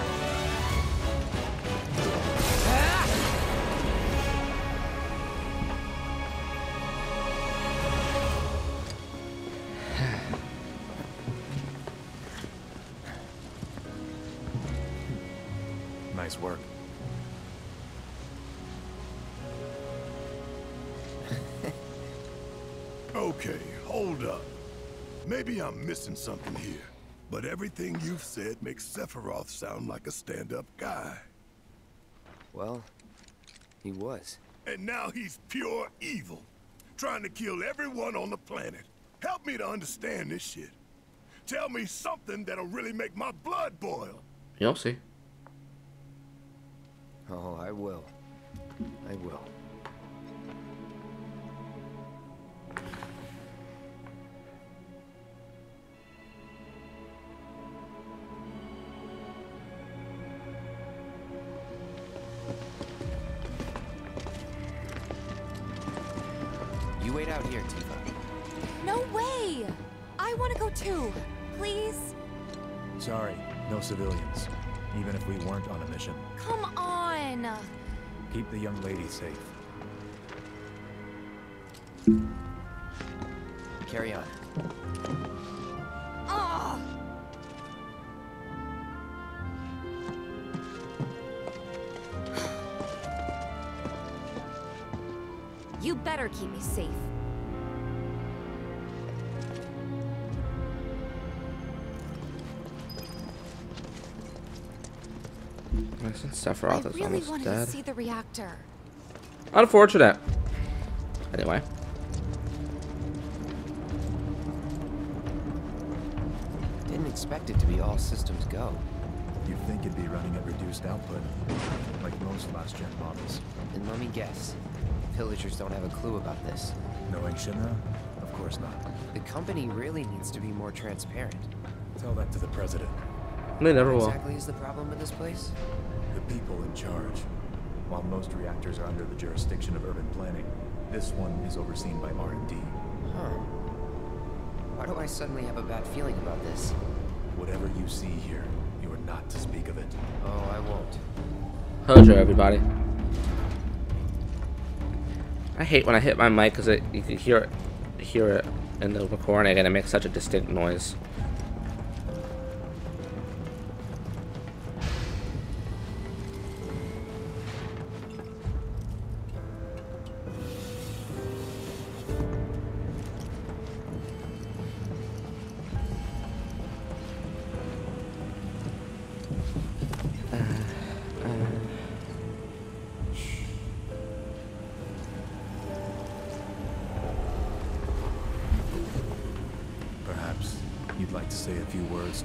Missing something here, but everything you've said makes Sephiroth sound like a stand-up guy. Well, he was. And now he's pure evil, trying to kill everyone on the planet. Help me to understand this shit. Tell me something that'll really make my blood boil. You'll see. Oh, I will. I will. Sorry, no civilians. Even if we weren't on a mission. Come on! Keep the young lady safe. Carry on. Ugh! You better keep me safe. Sephiroth I is really almost wanted dead. to see the reactor. Unfortunate. Anyway. Didn't expect it to be all systems go. You'd think it'd be running at reduced output, like most last-gen models. And let me guess. pillagers don't have a clue about this. Knowing Shinra? Of course not. The company really needs to be more transparent. Tell that to the president. They never What will. exactly is the problem with this place? The people in charge. While most reactors are under the jurisdiction of urban planning, this one is overseen by R&D. Huh. Why do I suddenly have a bad feeling about this? Whatever you see here, you are not to speak of it. Oh, I won't. Hojo, everybody. I hate when I hit my mic because you can hear it, hear it in the recording and it makes such a distinct noise.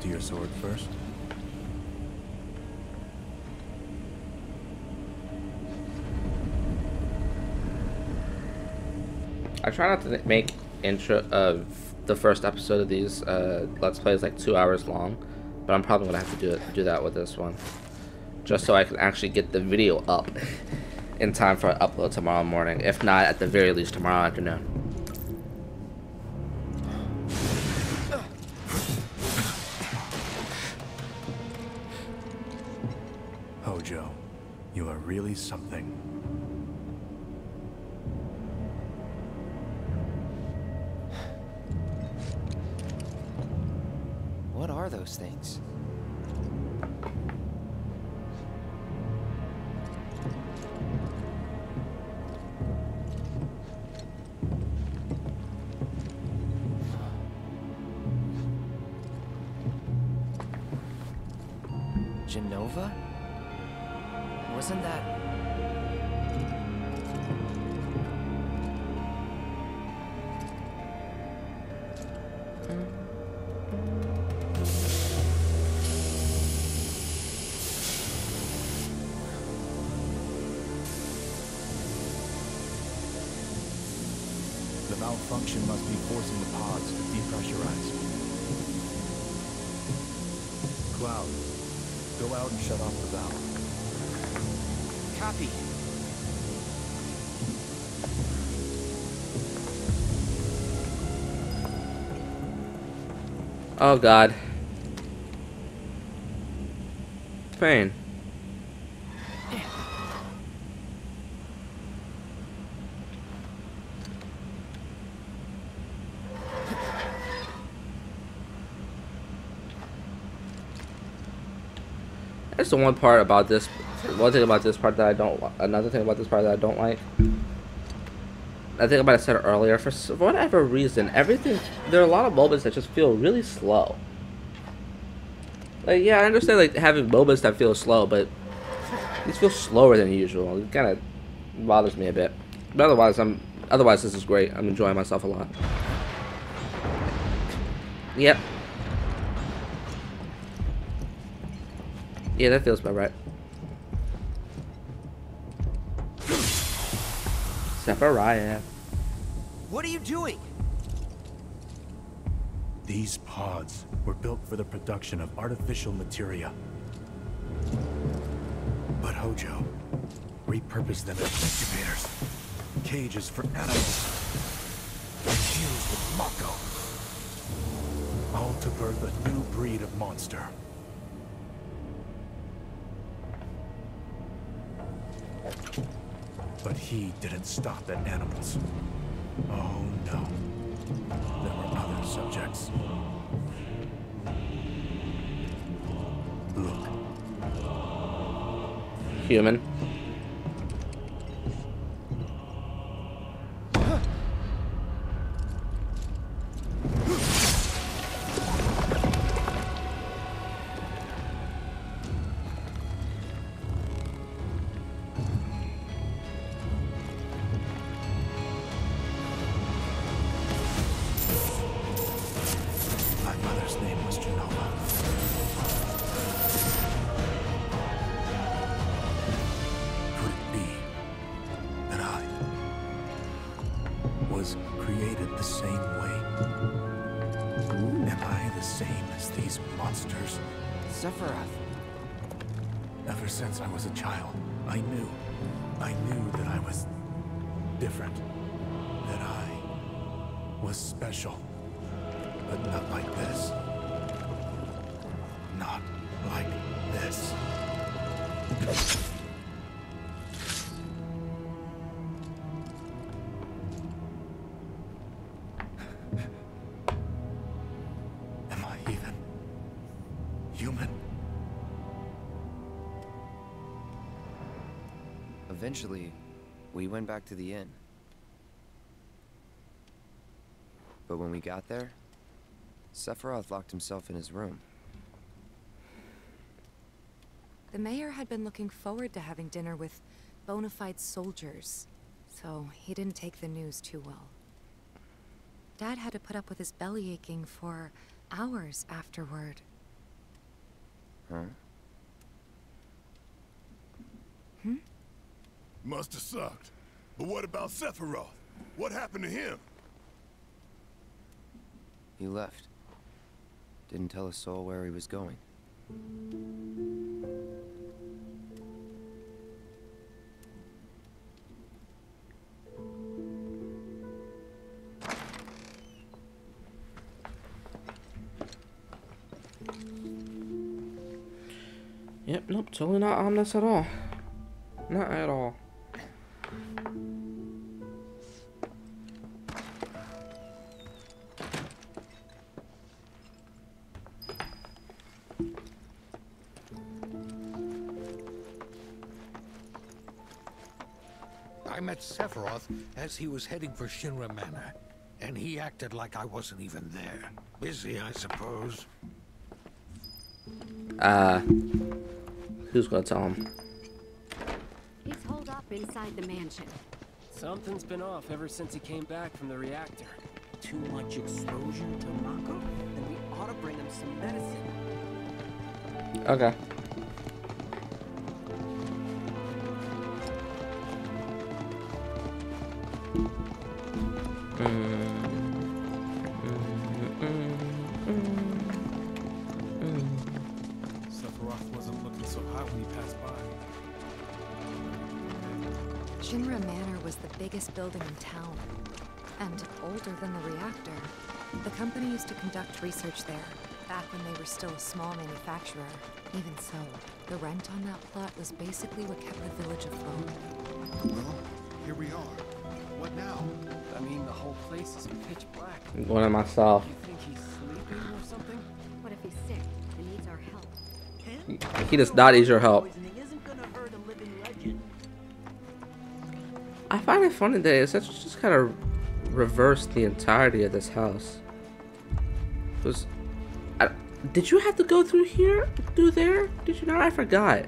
To your sword first? I try not to make intro of the first episode of these uh, Let's Plays like two hours long, but I'm probably gonna have to do it do that with this one, just so I can actually get the video up in time for upload tomorrow morning. If not, at the very least tomorrow afternoon. Oh god. Pain. That's the one part about this. One thing about this part that I don't. Another thing about this part that I don't like. I think I might have said it earlier. For whatever reason, everything. There are a lot of moments that just feel really slow. Like, yeah, I understand like having moments that feel slow, but these feel slower than usual. It kind of bothers me a bit. But otherwise, I'm. Otherwise, this is great. I'm enjoying myself a lot. Yep. Yeah, that feels about right. Sephiroth. What are you doing? These pods were built for the production of artificial materia. But Hojo repurposed them as incubators, cages for animals, infused with Mako, all to birth a new breed of monster. He didn't stop at animals. Oh no. There were other subjects. Look. Human. Different. That I was special. But not like this. Not like this. Am I even human? Eventually, we went back to the inn. But when we got there, Sephiroth locked himself in his room. The mayor had been looking forward to having dinner with bona fide soldiers, so he didn't take the news too well. Dad had to put up with his belly aching for hours afterward. Huh? Hmm? Must have sucked. But what about Sephiroth? What happened to him? He left. Didn't tell a soul where he was going. Yep, nope, totally not ominous at all. Not at all. Met Sephiroth as he was heading for Shinra Manor, and he acted like I wasn't even there. Busy, I suppose. Uh, who's gonna tell him? He's holed up inside the mansion. Something's been off ever since he came back from the reactor. Too much exposure to Mako? Then we ought to bring him some medicine. Okay. Building in town, and older than the reactor. The company used to conduct research there, Back when they were still a small manufacturer. Even so, the rent on that plot was basically what kept the village afloat. Well, here we are. What now? I mean, the whole place is pitch black. One of myself. You think he's sleeping or something? What if he's sick and needs our help? He, he does not need your help. I find it funny that it's just just kind of reversed the entirety of this house. I, did you have to go through here, through there? Did you not? I forgot.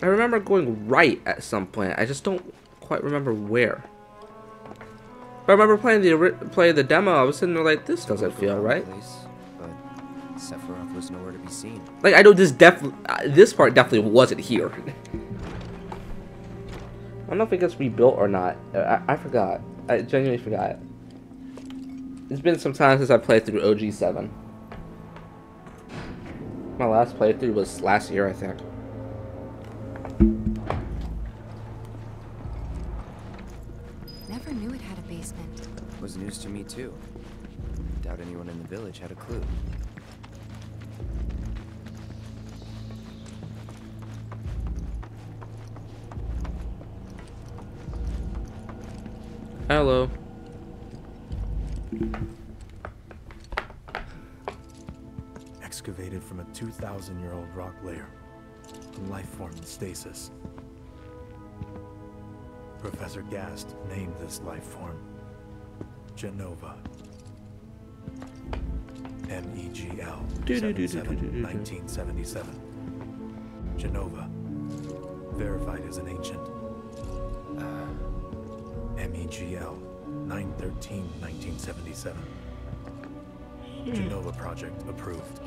I remember going right at some point. I just don't quite remember where. But I remember playing the playing the demo. I was sitting there like, this doesn't feel right. Place, but Sephiroth was nowhere to be seen. Like I know this def uh, this part definitely wasn't here. I don't know if it gets rebuilt or not. I, I forgot. I genuinely forgot. It's been some time since I played through OG7. My last playthrough was last year, I think. Never knew it had a basement. Was news to me too. Doubt anyone in the village had a clue. Hello. Excavated from a 2,000 year old rock layer, a life form in stasis. Professor Gast named this life form Jenova. M-E-G-L, 77, 1977. Jenova, verified as an ancient. MEGL, 913, 1977. Hmm. Jenova project approved.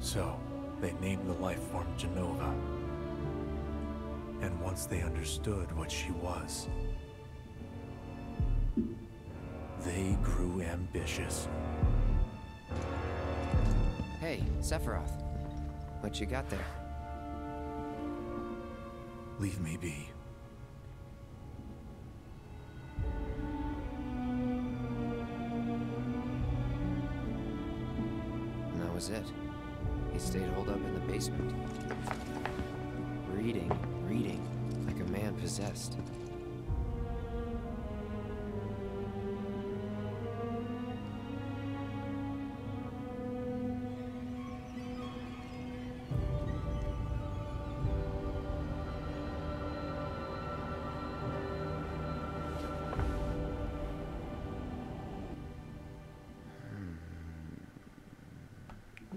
So, they named the life form Jenova. And once they understood what she was, they grew ambitious. Hey, Sephiroth. What you got there? Leave me be. And that was it. He stayed holed up in the basement. Reading, reading, like a man possessed.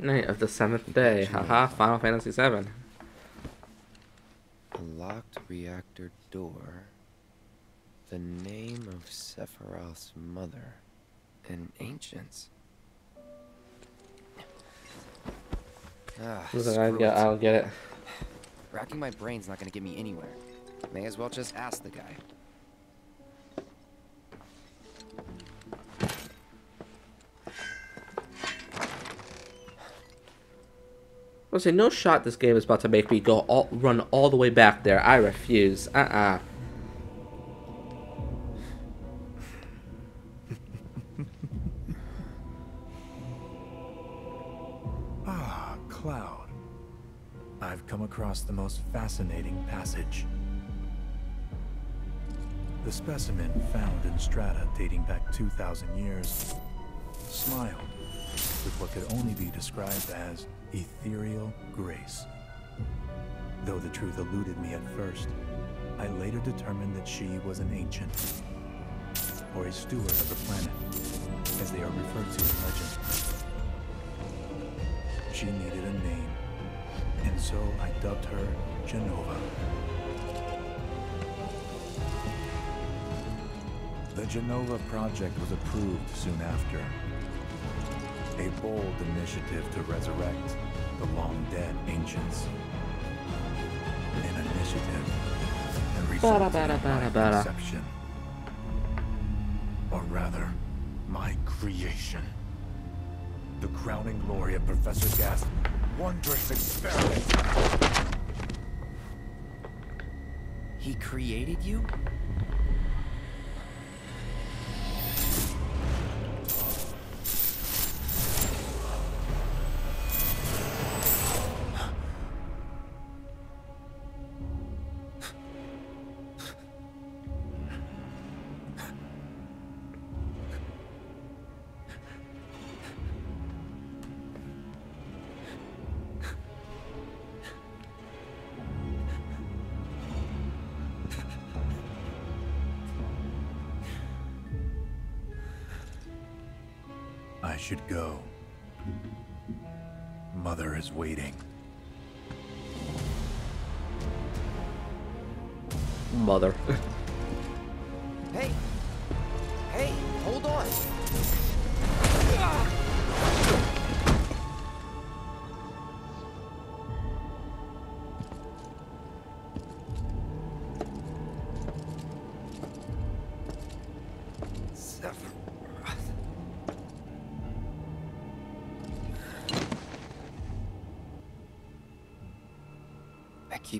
Night of the seventh day. Haha, Final Fantasy VII. A locked reactor door. The name of Sephiroth's mother. And ancients. Ah, Listen, I, screw get. I don't get it. Racking my brain's not gonna get me anywhere. May as well just ask the guy. I say no shot this game is about to make me go all run all the way back there. I refuse. Uh-uh. Ah, Cloud. I've come across the most fascinating passage. The specimen found in strata dating back 2,000 years smiled with what could only be described as ethereal grace. Though the truth eluded me at first, I later determined that she was an ancient, or a steward of the planet, as they are referred to in legend. She needed a name, and so I dubbed her Jenova. The Jenova project was approved soon after. Bold initiative to resurrect the long-dead ancients. An initiative that resulted in my conception. Or rather, my creation. The crowning glory of Professor Gast's wondrous experiment. He created you?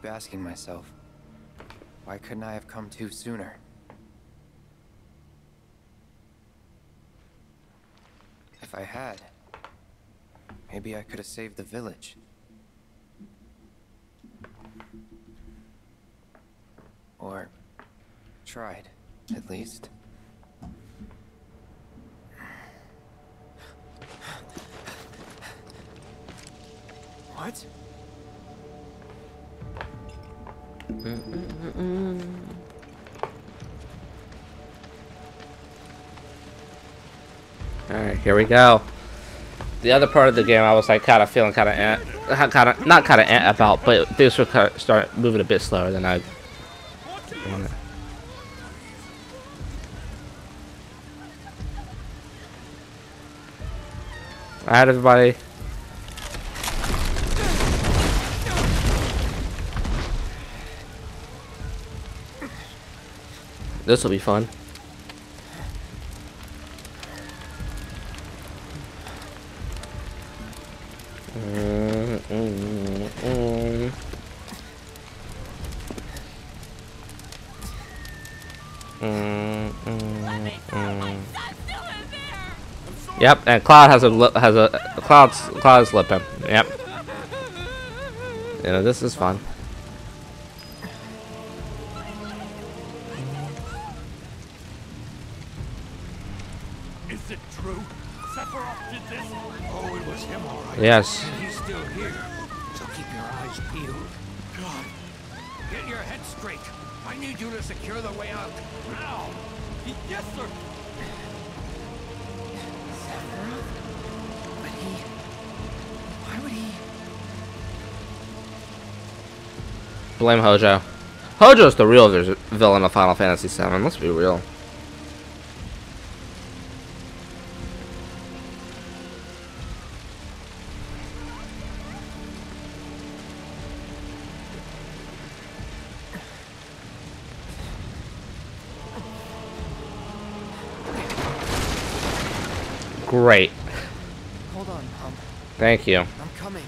Keep asking myself, why couldn't I have come to sooner? If I had, maybe I could have saved the village. We go. The other part of the game I was like kind of feeling kind of kind of not kind of about, but things were kind of start moving a bit slower than I wanted. Alright, everybody. This will be fun. Yep, and Cloud has a has a Cloud's Cloud's lip him. Yep. You know this is fun. Is it true? Sephiroth did this? Oh, it was him, all right. Yes. Blame Hojo. Hojo's the real villain of Final Fantasy VII. Let's be real. Great. Hold on, Pump. Thank you. I'm coming.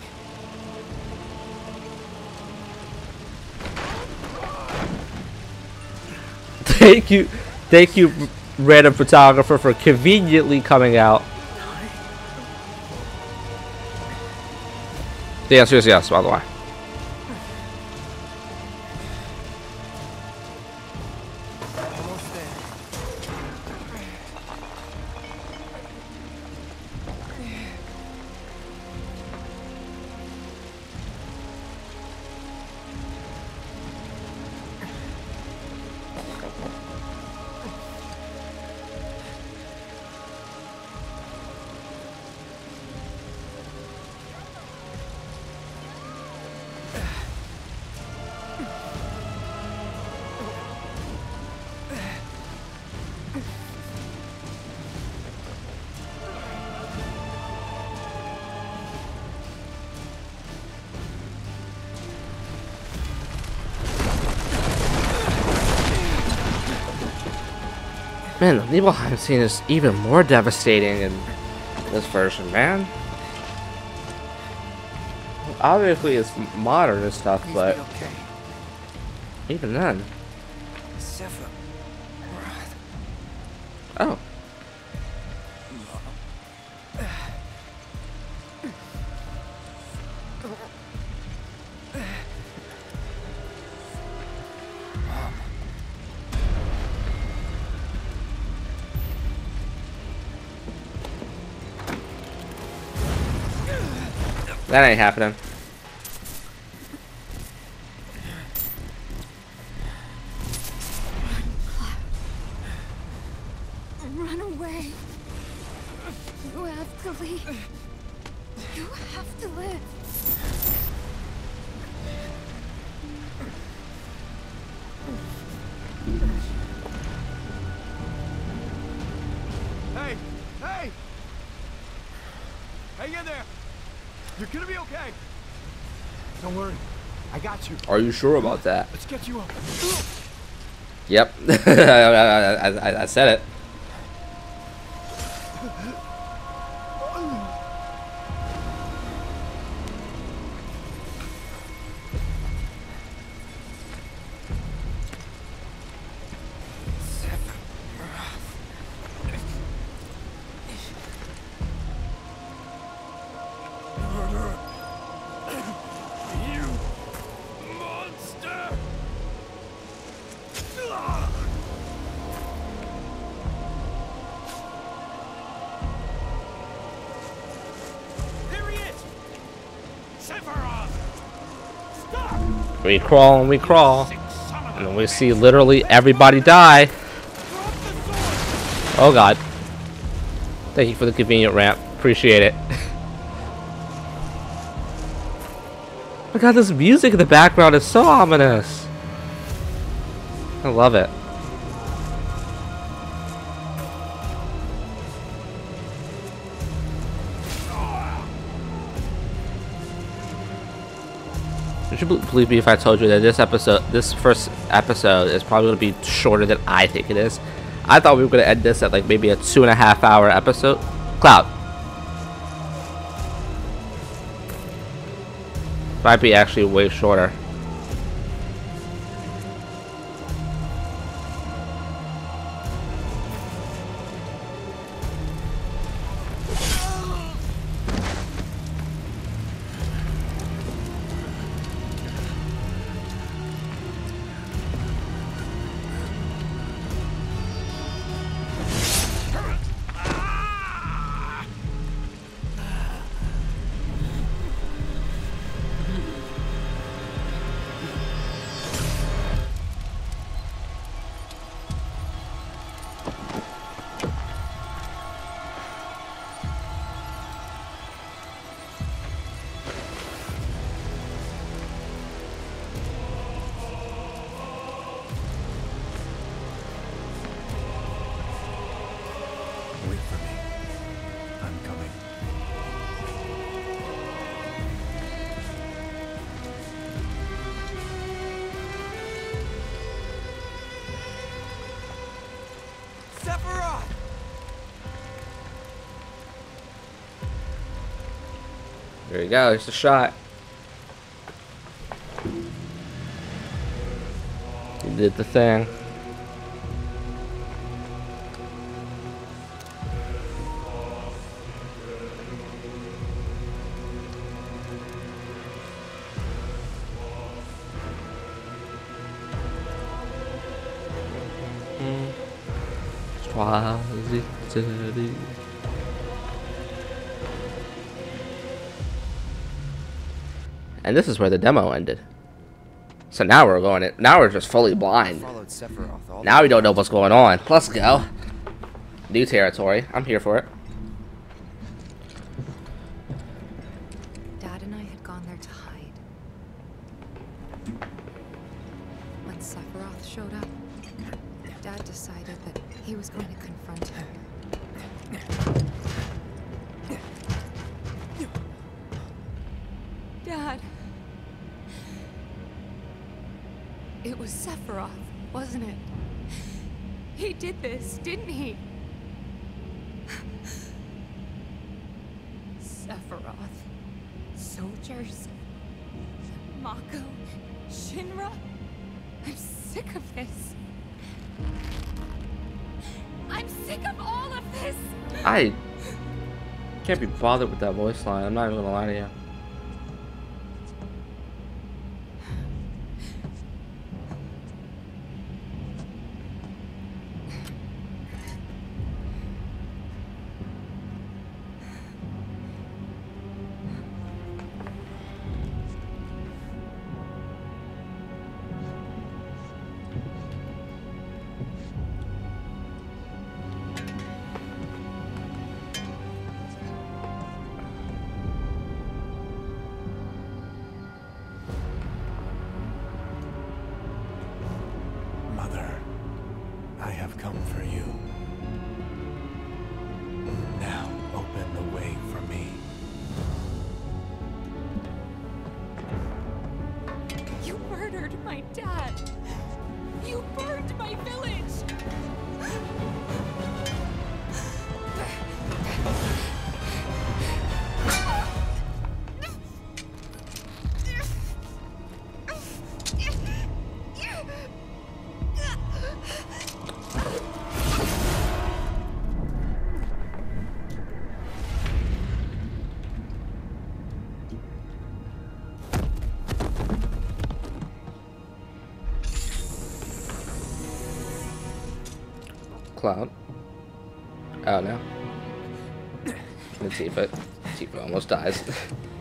Thank you. Thank you, random photographer, for conveniently coming out. The answer is yes, by the way. Nibelheim scene is even more devastating in this version, man. Obviously, it's modern and stuff, but okay. even then. That ain't happening. Are you sure about that? Let's get you up. Yep. I, I, I, I said it. We crawl and we crawl. And we see literally everybody die. Oh god. Thank you for the convenient ramp. Appreciate it. oh god, this music in the background is so ominous. I love it. Would you bel- believe me if I told you that this episode, this first episode, is probably going to be shorter than I think it is? I thought we were going to end this at like maybe a two and a half hour episode. Cloud. Might be actually way shorter. There you go. There's the shot. You did the thing. And this is where the demo ended. So now we're going it. Now we're just fully blind. Followed Sephiroth all Now we don't know what's going on. Let's go. New territory. I'm here for it. Bothered with that voice line. I'm not even gonna lie to you. Cloud. Oh no. The Tifa. Tifa almost dies.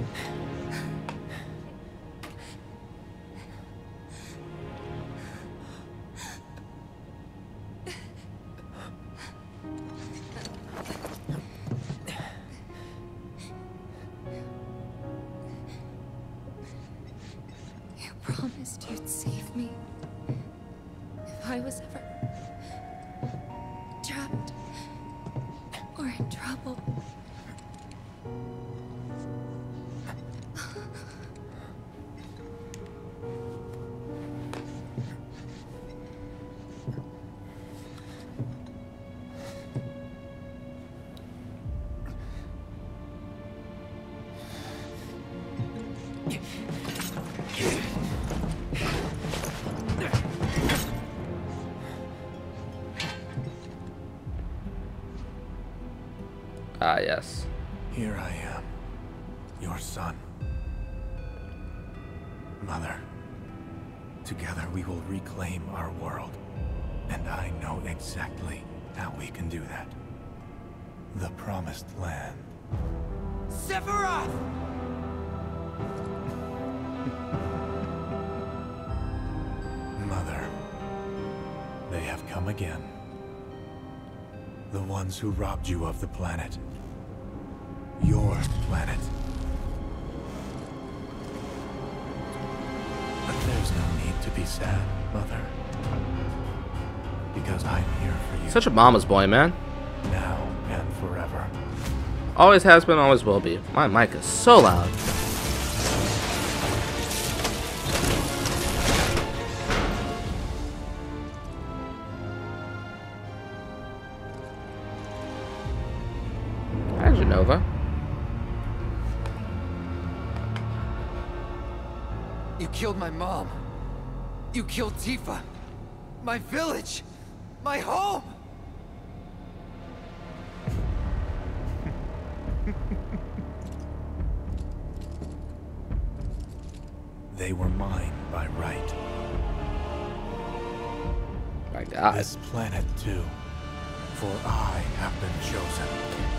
who robbed you of the planet. Your planet. But there's no need to be sad, Mother. Because I'm here for you. Such a mama's boy, man. Now and forever. Always has been, always will be. My mic is so loud. Tifa. My village. My home. They were mine by right. My God. This planet too. For I have been chosen.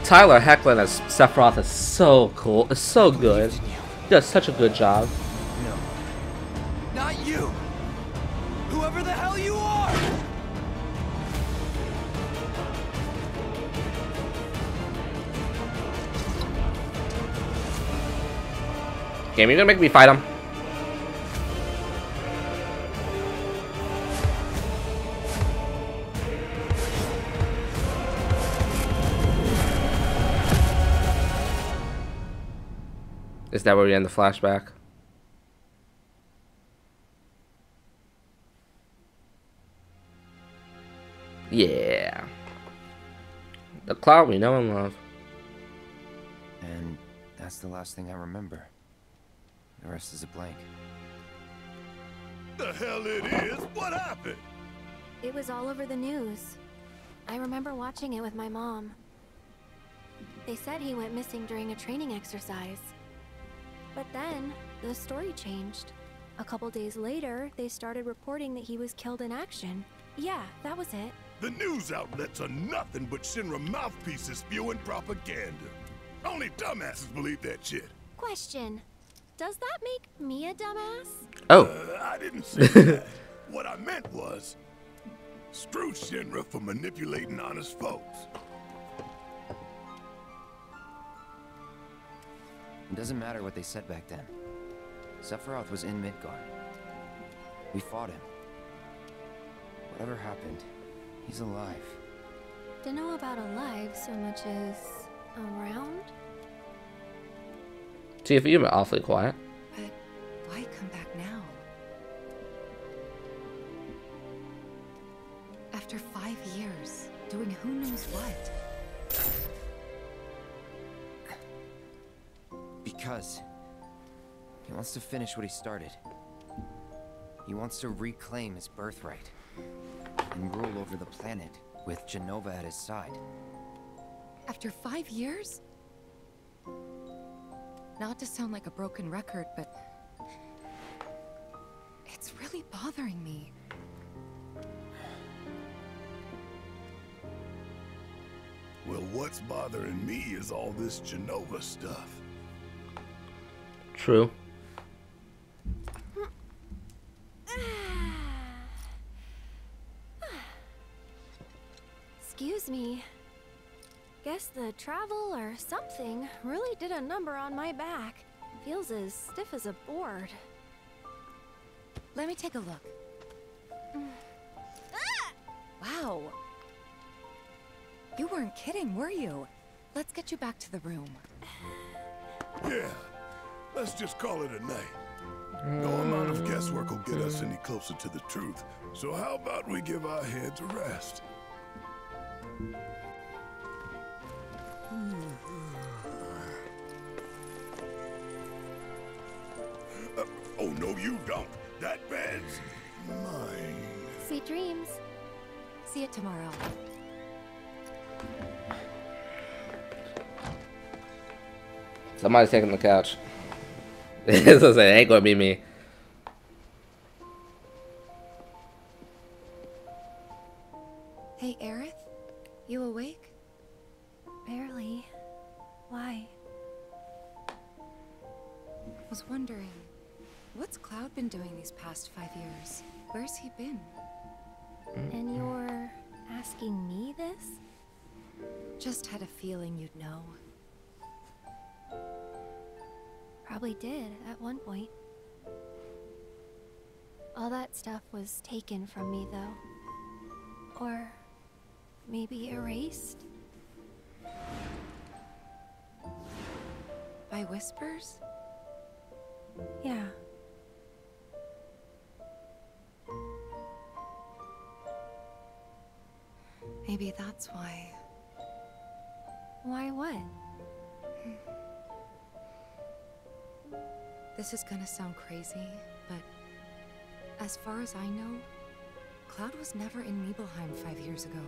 Tyler Hoechlin as Sephiroth is so cool. It's so good. He does such a good job. Game, you're gonna make me fight him. Is that where we end the flashback? Yeah. The cloud we know and love. And that's the last thing I remember. The rest is a blank. The hell it is? What happened? It was all over the news. I remember watching it with my mom. They said he went missing during a training exercise. But then, the story changed. A couple days later, they started reporting that he was killed in action. Yeah, that was it. The news outlets are nothing but Shinra mouthpieces spewing propaganda. Only dumbasses believe that shit. Question. Does that make me a dumbass? Oh. Uh, I didn't say that. What I meant was, screw Shinra for manipulating honest folks. It doesn't matter what they said back then. Sephiroth was in Midgar. We fought him. Whatever happened, He's alive. Don't know about alive so much as around? Tifa, you've been awfully quiet. But why come back now? After five years, doing who knows what. Because he wants to finish what he started. He wants to reclaim his birthright and rule over the planet with Jenova at his side. After five years? Not to sound like a broken record, but it's really bothering me. Well, what's bothering me is all this Jenova stuff. True. Excuse me. Guess the travel or something really did a number on my back. Feels as stiff as a board. Let me take a look. Mm. Wow. You weren't kidding, were you? Let's get you back to the room. Yeah, let's just call it a night. No amount of guesswork will get us any closer to the truth. So how about we give our heads a rest? Uh, oh, no, you don't. That bed's mine. Sweet dreams. See you tomorrow. Somebody's taking the couch. so it ain't gonna be me. Hey, Aerith? You awake? Was wondering, what's Cloud been doing these past five years? Where's he been? Mm-hmm. And you're asking me this? Just had a feeling you'd know. Probably did at one point. All that stuff was taken from me, though. Or maybe erased? By whispers? Yeah. Maybe that's why. Why what? Hmm. This is gonna sound crazy, but as far as I know, Cloud was never in Nibelheim five years ago.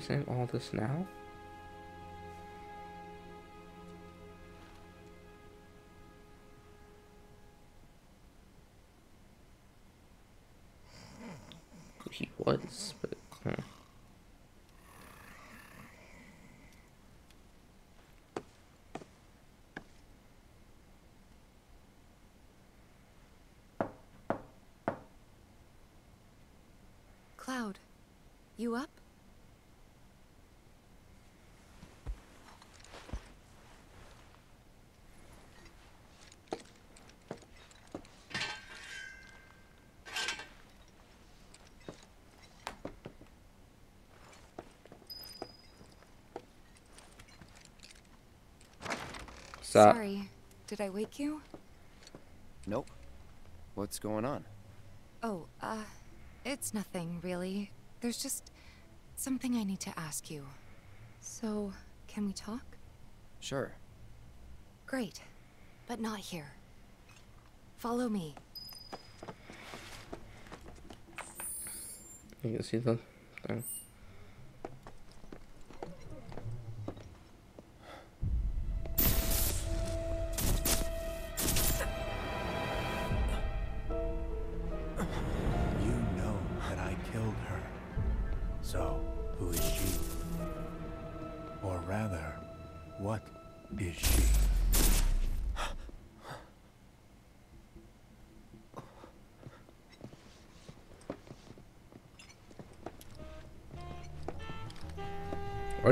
Saying all this now? He was, but huh. Cloud, you up? Stop. Sorry, did I wake you? Nope. What's going on? Oh, uh, it's nothing, really. There's just something I need to ask you. So, can we talk? Sure. Great, but not here. Follow me. You can see the thing.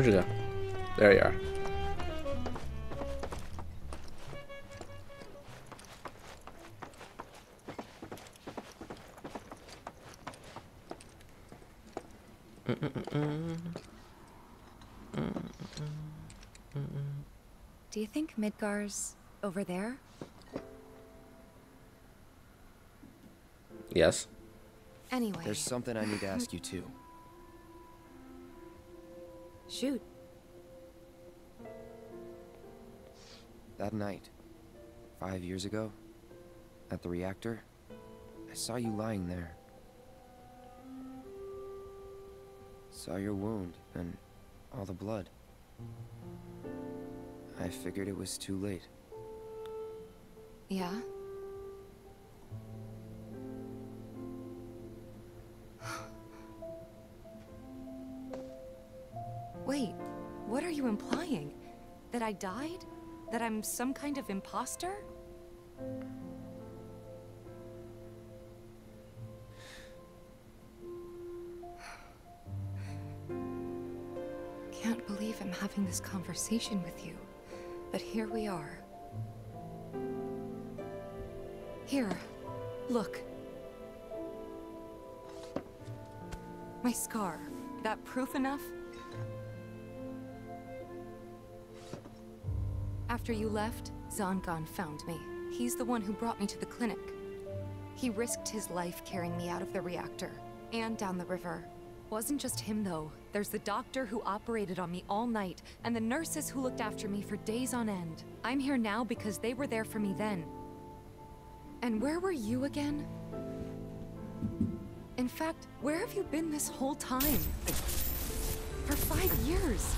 Where'd you go? There you are. Do you think Midgar's over there? Yes. Anyway. There's something I need to ask you too. Shoot. That night, five years ago, at the reactor, I saw you lying there. Saw your wound and all the blood. I figured it was too late. Yeah? I died? That I'm some kind of imposter? Can't believe I'm having this conversation with you, but here we are. Here, look. My scar. That proof enough? After you left, Zangan found me. He's the one who brought me to the clinic. He risked his life carrying me out of the reactor and down the river. Wasn't just him though. There's the doctor who operated on me all night and the nurses who looked after me for days on end. I'm here now because they were there for me then. And where were you again? In fact, where have you been this whole time? For five years.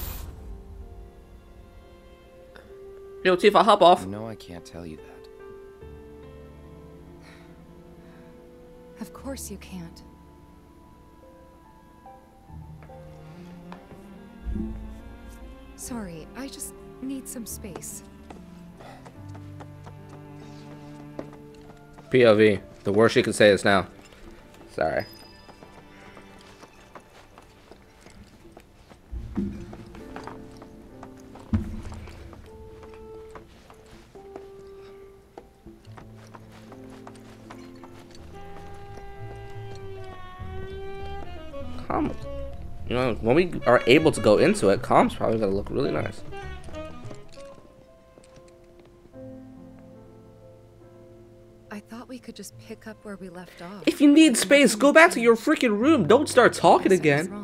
Yo, Tifa, hop off. No, I can't tell you that. Of course you can't. Sorry, I just need some space. POV. The worst you can say is now. Sorry. Kalm. You know, when we are able to go into it, Kalm's probably gonna look really nice. I thought we could just pick up where we left off. If you need space, go back to your freaking room. Don't start talking again.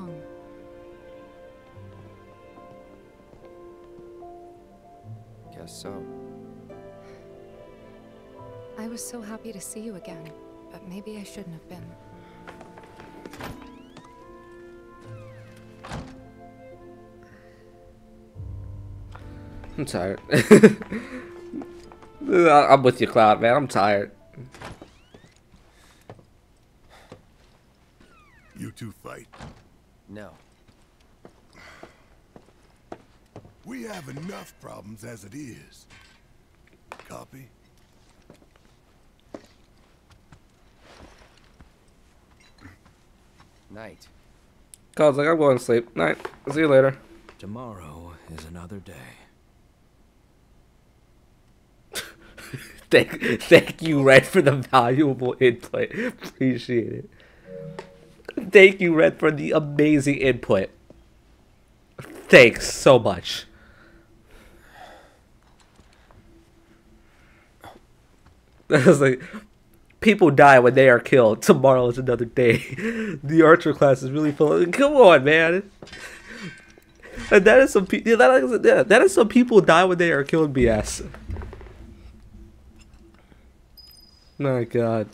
Tired. I'm with you, Cloud, man. I'm tired. You two fight. No. We have enough problems as it is. Copy? Night. Cloud's like, I'm going to sleep. Night. See you later. Tomorrow is another day. Thank, thank you, Red, for the valuable input. Appreciate it. Thank you, Red, for the amazing input. Thanks so much. Like, people die when they are killed. Tomorrow is another day. The archer class is really full. Come on, man. And that is some pe- yeah, that is, yeah, that is some people die when they are killed. BS. My God.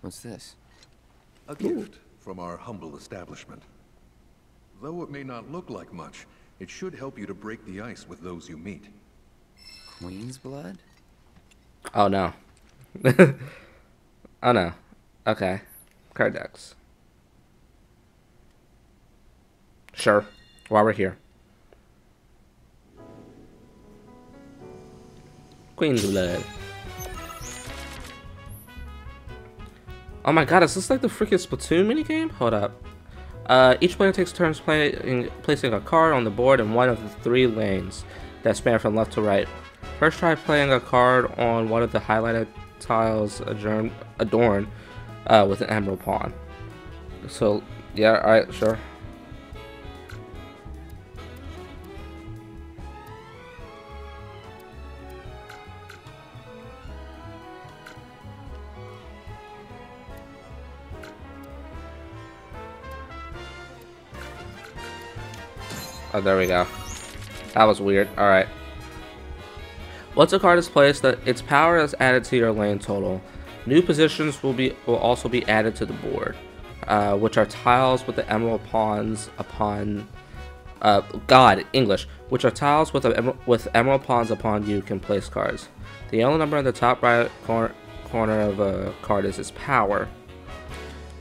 What's this? A gift from our humble establishment. Though it may not look like much, it should help you to break the ice with those you meet. Queen's blood? Oh no. oh no. Okay. Card decks. Sure. While we're here. Oh my god, is this like the freaking Splatoon minigame? Hold up. Uh, each player takes turns playing, placing a card on the board in one of the three lanes that span from left to right. First try playing a card on one of the highlighted tiles adjourn, adorned uh, with an emerald pawn. So, yeah, alright, sure. Oh, there we go. That was weird. Alright. Once a card is placed, its power is added to your lane total. New positions will be will also be added to the board, uh, which are tiles with the emerald pawns upon. Uh, God, English, which are tiles with a, with emerald pawns upon you can place cards. The yellow number in the top right corner corner of a card is its power,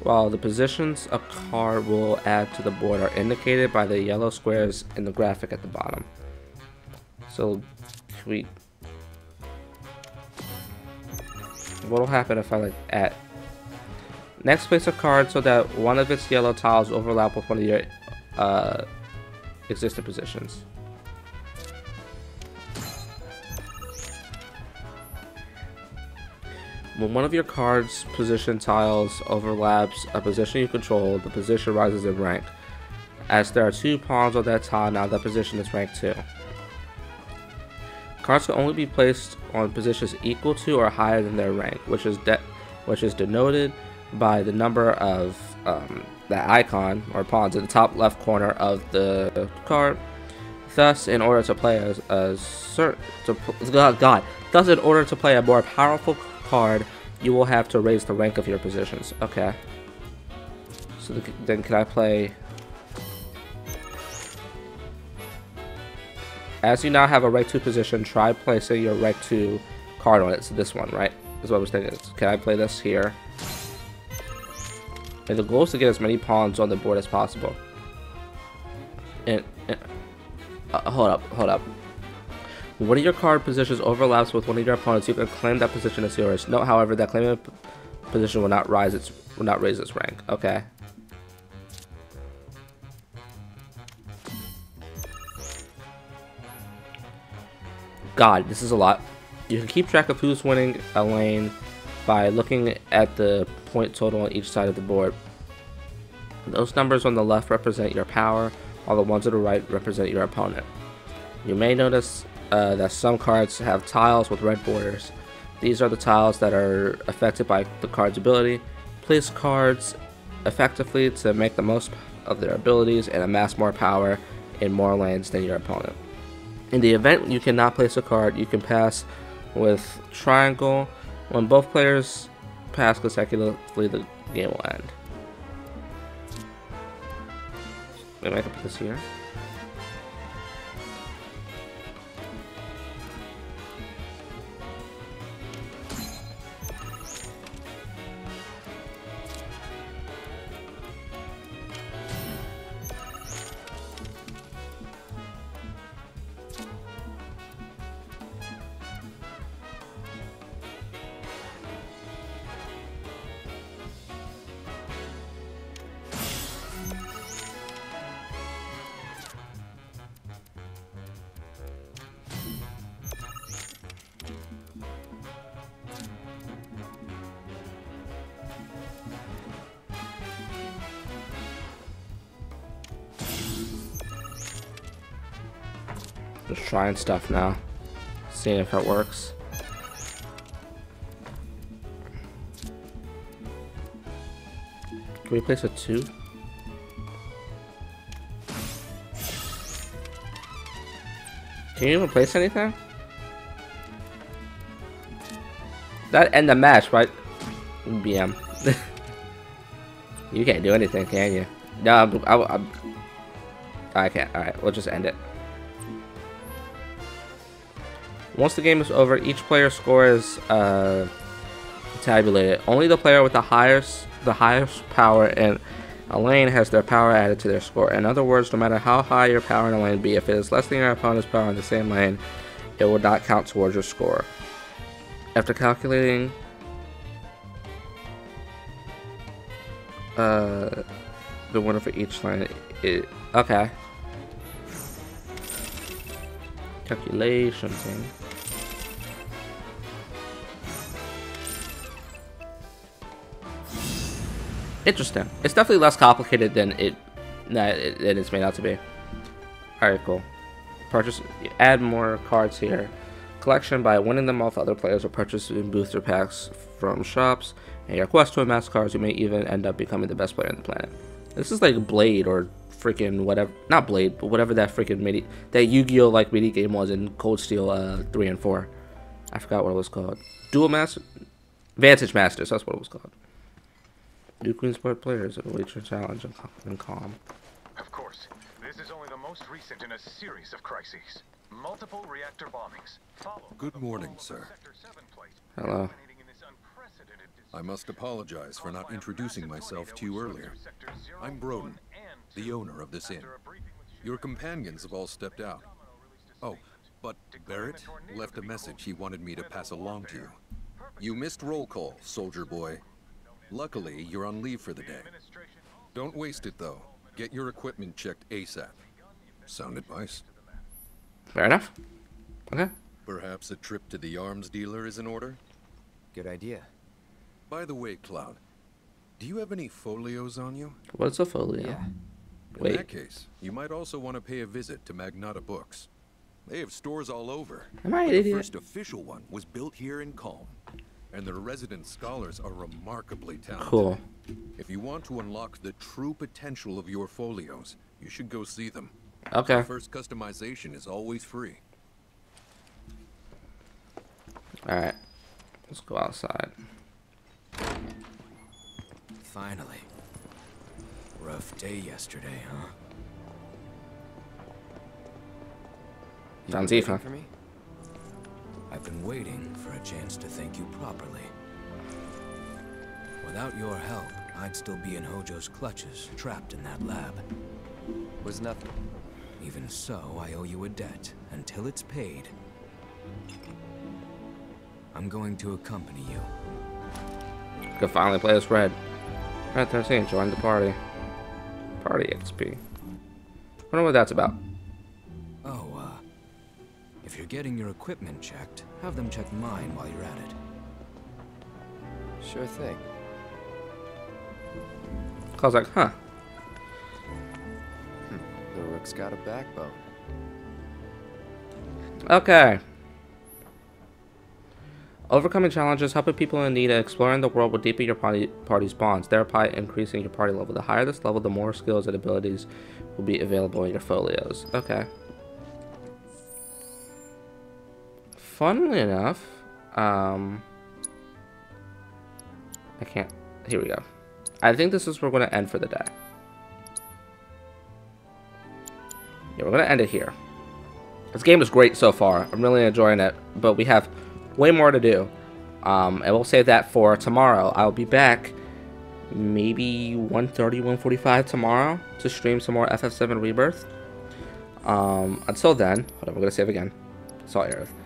while the positions a card will add to the board are indicated by the yellow squares in the graphic at the bottom. So, we what will happen if I like add next place a card so that one of its yellow tiles overlap with one of your uh, existing positions. When one of your card's position tiles overlaps a position you control, the position rises in rank. As there are two pawns on that tile, now that position is rank 2. Cards can only be placed on positions equal to or higher than their rank, which is which is denoted by the number of um, the icon or pawns in the top left corner of the card. Thus, in order to play a, a certain, God, God, thus in order to play a more powerful card, you will have to raise the rank of your positions. Okay. So then, can I play As you now have a rank 2 position, try placing your rank 2 card on it. So this one, right? Is what I was thinking. Can I play this here? And the goal is to get as many pawns on the board as possible. And, and uh, hold up, hold up. One of your card positions overlaps with one of your opponents. You can claim that position as yours. Note, however, that claiming position will not rise its will not raise its rank. Okay. God, this is a lot. You can keep track of who's winning a lane by looking at the point total on each side of the board. Those numbers on the left represent your power, while the ones on the right represent your opponent. You may notice uh, that some cards have tiles with red borders. These are the tiles that are affected by the card's ability. Place cards effectively to make the most of their abilities and amass more power in more lanes than your opponent. In the event you cannot place a card, you can pass with triangle. When both players pass consecutively, the game will end. I can put this here. Trying stuff now. See if it works. Can we place a two? Can you even place anything? That end the match, right? BM. you can't do anything, can you? No, I, I'm, I can't. Alright, we'll just end it. Once the game is over, each player's score is uh, tabulated. Only the player with the highest the highest power in a lane has their power added to their score. In other words, no matter how high your power in a lane be, if it is less than your opponent's power in the same lane, it will not count towards your score. After calculating uh, the winner for each lane, it, okay. Calculation thing. Interesting. It's definitely less complicated than it that it, it is made out to be. Alright, cool. Purchase, add more cards here. Collection by winning them off other players or purchasing booster packs from shops. And your quest to amass cards, you may even end up becoming the best player on the planet. This is like Blade or freaking whatever, not Blade, but whatever that freaking mini, that Yu-Gi-Oh like mini game was in Cold Steel uh, 3 and 4. I forgot what it was called. Dual Master, Vantage Masters, that's what it was called. New Queen's Blood players at a Witcher Challenge and Kalm. Of course, this is only the most recent in a series of crises. Multiple reactor bombings. Good morning, sir. Hello. I must apologize for not introducing myself to you earlier. I'm Broden, the owner of this inn. Your companions have all stepped out. Oh, but Barrett left a message he wanted me to pass along to you. You missed roll call, soldier boy. Luckily, you're on leave for the day. Don't waste it, though. Get your equipment checked ASAP. Sound advice? Fair enough. Okay. Perhaps a trip to the arms dealer is in order? Good idea. By the way, Cloud, do you have any folios on you? What's a folio? Yeah. In that case, you might also want to pay a visit to Magnata Books. They have stores all over. Am I an but the idiot? first official one was built here in Kalm. And their resident scholars are remarkably talented. Cool. If you want to unlock the true potential of your folios, you should go see them. Okay. The first customization is always free. Alright. Let's go outside. Finally. Rough day yesterday, huh? You Sounds been for me? I've been waiting for a chance to thank you properly. Without your help, I'd still be in Hojo's clutches, trapped in that lab. Was nothing. Even so, I owe you a debt until it's paid. I'm going to accompany you. Could finally play as Red. Red 13, join the party. Party XP. I Wonder what that's about. If you're getting your equipment checked, have them check mine while you're at it. Sure thing. I was like, huh. Hmm, the rook's got a backbone. Okay. Overcoming challenges, helping people in need, and exploring the world will deepen your party, party's bonds, thereby increasing your party level. The higher this level, the more skills and abilities will be available in your folios. Okay. Funnily enough, um, I can't. Here we go. I think this is where we're going to end for the day. Yeah, we're going to end it here. This game is great so far. I'm really enjoying it, but we have way more to do. Um, and we'll save that for tomorrow. I'll be back maybe 1.30, 1.45 tomorrow to stream some more FF7 Rebirth. Um, until then, hold on, we're going to save again. Saw Aerith.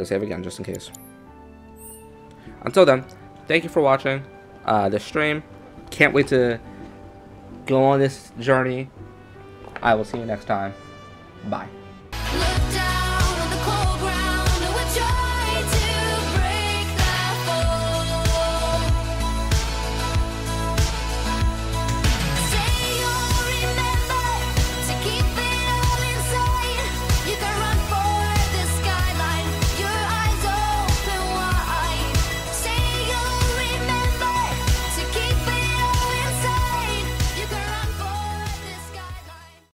Gonna save again just in case. Until then, thank you for watching uh, this stream. Can't wait to go on this journey. I will see you next time. Bye.